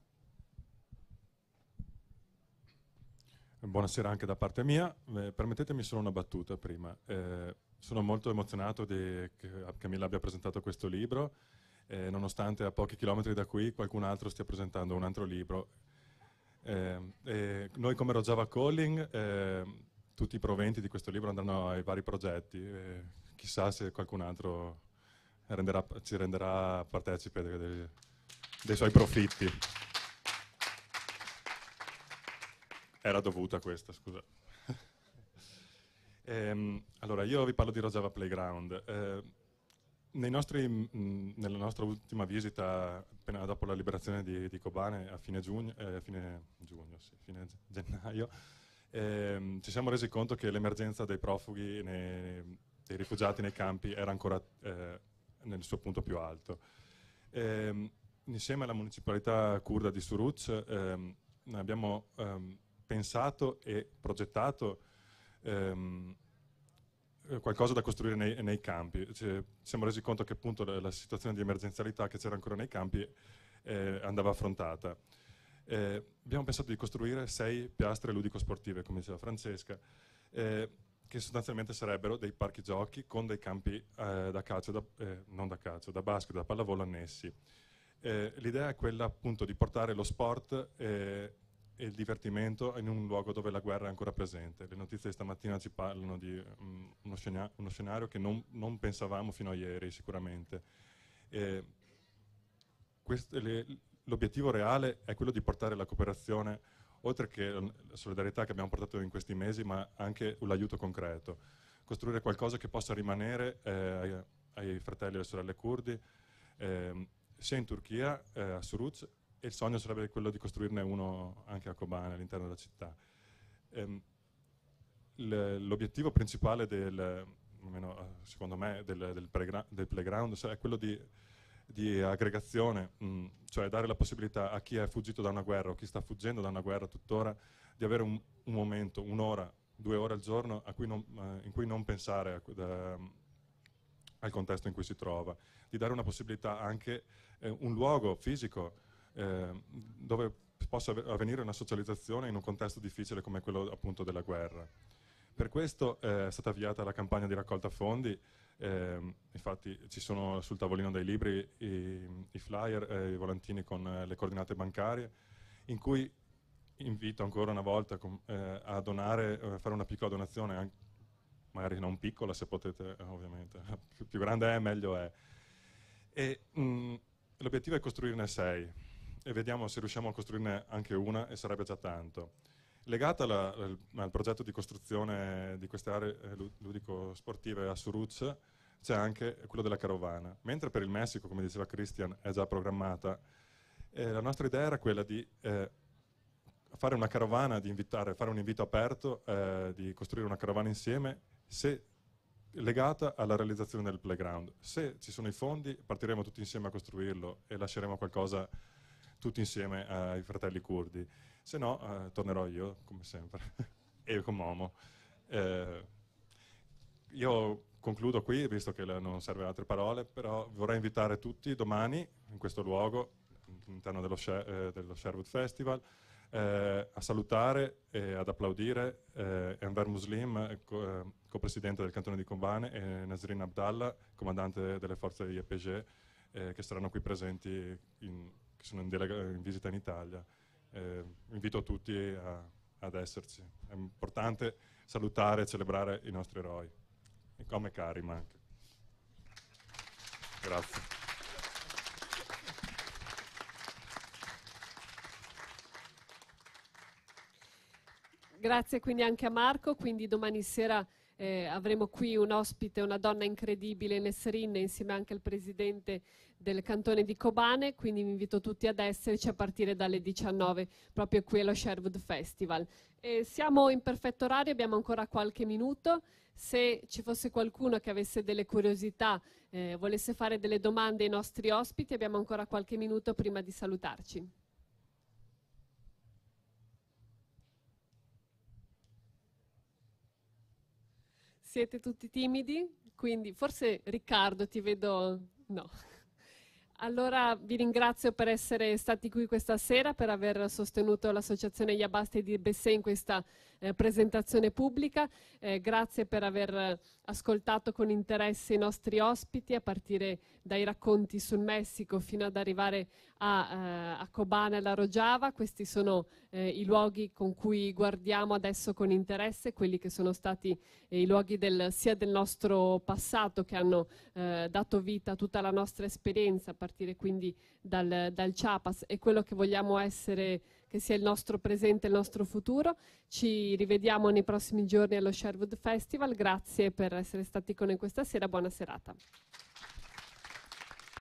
Buonasera anche da parte mia. Eh, permettetemi solo una battuta prima. Eh, sono molto emozionato di, che Camilla abbia presentato questo libro, eh, nonostante a pochi chilometri da qui qualcun altro stia presentando un altro libro eh, noi come Rojava Calling, eh, tutti i proventi di questo libro andranno ai vari progetti, eh, chissà se qualcun altro renderà, ci renderà partecipe dei, dei, suoi profitti. Era dovuta questa, scusa. Ehm, allora, io vi parlo di Rojava Playground. Nostri, mh, nella nostra ultima visita, appena dopo la liberazione di, di Kobane, a fine, giugno, eh, fine, giugno, sì, fine gennaio, eh, ci siamo resi conto che l'emergenza dei profughi, nei, dei rifugiati nei campi era ancora eh, nel suo punto più alto. Ehm, insieme alla municipalità kurda di Suruc ehm, abbiamo ehm, pensato e progettato ehm, eh, qualcosa da costruire nei, nei campi. Ci siamo resi conto che appunto la, la, situazione di emergenzialità che c'era ancora nei campi eh, andava affrontata. Eh, abbiamo pensato di costruire sei piastre ludico-sportive, come diceva Francesca, eh, che sostanzialmente sarebbero dei parchi giochi con dei campi eh, da calcio, da, eh, non da calcio, da basket, da pallavolo annessi. l'idea è quella appunto di portare lo sport e il divertimento in un luogo dove la guerra è ancora presente. Le notizie di stamattina ci parlano di um, uno, scenario, uno, scenario, che non, non, pensavamo fino a ieri sicuramente. L'obiettivo reale è quello di portare la cooperazione, oltre che la solidarietà che abbiamo portato in questi mesi, ma anche l'aiuto concreto. Costruire qualcosa che possa rimanere eh, ai, fratelli e alle sorelle kurdi, eh, sia in Turchia, eh, a Suruc, e il sogno sarebbe quello di costruirne uno anche a Kobane, all'interno della città. Ehm, l'obiettivo principale del, almeno secondo me, del, del, del playground è quello di, di aggregazione, mh, mm, cioè dare la possibilità a chi è fuggito da una guerra o chi sta fuggendo da una guerra tuttora di avere un, un momento, un'ora, due ore al giorno cui non, uh, in cui non pensare a, da, al contesto in cui si trova, di dare una possibilità anche eh, un luogo fisico eh, dove possa avvenire una socializzazione in un contesto difficile come quello appunto della guerra. Per questo eh, è stata avviata la campagna di raccolta fondi, eh, infatti ci sono sul tavolino dei libri i, i flyer, eh, i volantini con eh, le coordinate bancarie, in cui invito ancora una volta eh, a donare, a fare una piccola donazione, magari non piccola se potete ovviamente, più, più grande è meglio è. L'obiettivo è costruirne sei e vediamo se riusciamo a costruirne anche una e sarebbe già tanto. Legata alla, al, al, progetto di costruzione di queste aree eh, ludico-sportive a Suruc c'è anche quello della carovana. Mentre per il Messico, come diceva Christian, è già programmata, eh, la nostra idea era quella di eh, fare una carovana, di invitare, fare un invito aperto, eh, di costruire una carovana insieme, se legata alla realizzazione del playground. Se ci sono i fondi, partiremo tutti insieme a costruirlo e lasceremo qualcosa tutti insieme ai fratelli curdi. Se no, eh, tornerò io, come sempre, e con Momo. Eh, io concludo qui, visto che non serve altre parole, però vorrei invitare tutti domani, in questo luogo, all'interno dello, eh, dello Sherwood Festival, eh, a salutare e ad applaudire eh, Enver Muslim, co- eh, co-presidente del cantone di Combane, e Nasrin Abdallah, comandante delle forze di EPG, eh, che saranno qui presenti in, che sono in, in visita in Italia. Eh, invito tutti a, ad esserci. È importante salutare e celebrare i nostri eroi. come Karima anche. Grazie. Grazie quindi anche a Marco, quindi domani sera eh, avremo qui un ospite, una donna incredibile, Nesrin, insieme anche al presidente del cantone di Kobane, quindi vi invito tutti ad esserci a partire dalle 19 proprio qui allo Sherwood Festival. E siamo in perfetto orario, abbiamo ancora qualche minuto. Se ci fosse qualcuno che avesse delle curiosità, eh, volesse fare delle domande ai nostri ospiti, abbiamo ancora qualche minuto prima di salutarci. Siete tutti timidi? Quindi forse Riccardo ti vedo... No. Allora vi ringrazio per essere stati qui questa sera, per aver sostenuto l'associazione Iabasti di Bessé in questa eh, presentazione pubblica. Eh, grazie per aver ascoltato con interesse i nostri ospiti, a partire dai racconti sul Messico fino ad arrivare a, eh, a Kobane e alla Rojava. Questi sono eh, i luoghi con cui guardiamo adesso con interesse, quelli che sono stati eh, i luoghi del, sia del nostro passato che hanno eh, dato vita a tutta la nostra esperienza, a partire quindi dal, dal Chiapas e quello che vogliamo essere che sia il nostro presente e il nostro futuro. Ci rivediamo nei prossimi giorni allo Sherwood Festival. Grazie per essere stati con noi questa sera. Buona serata.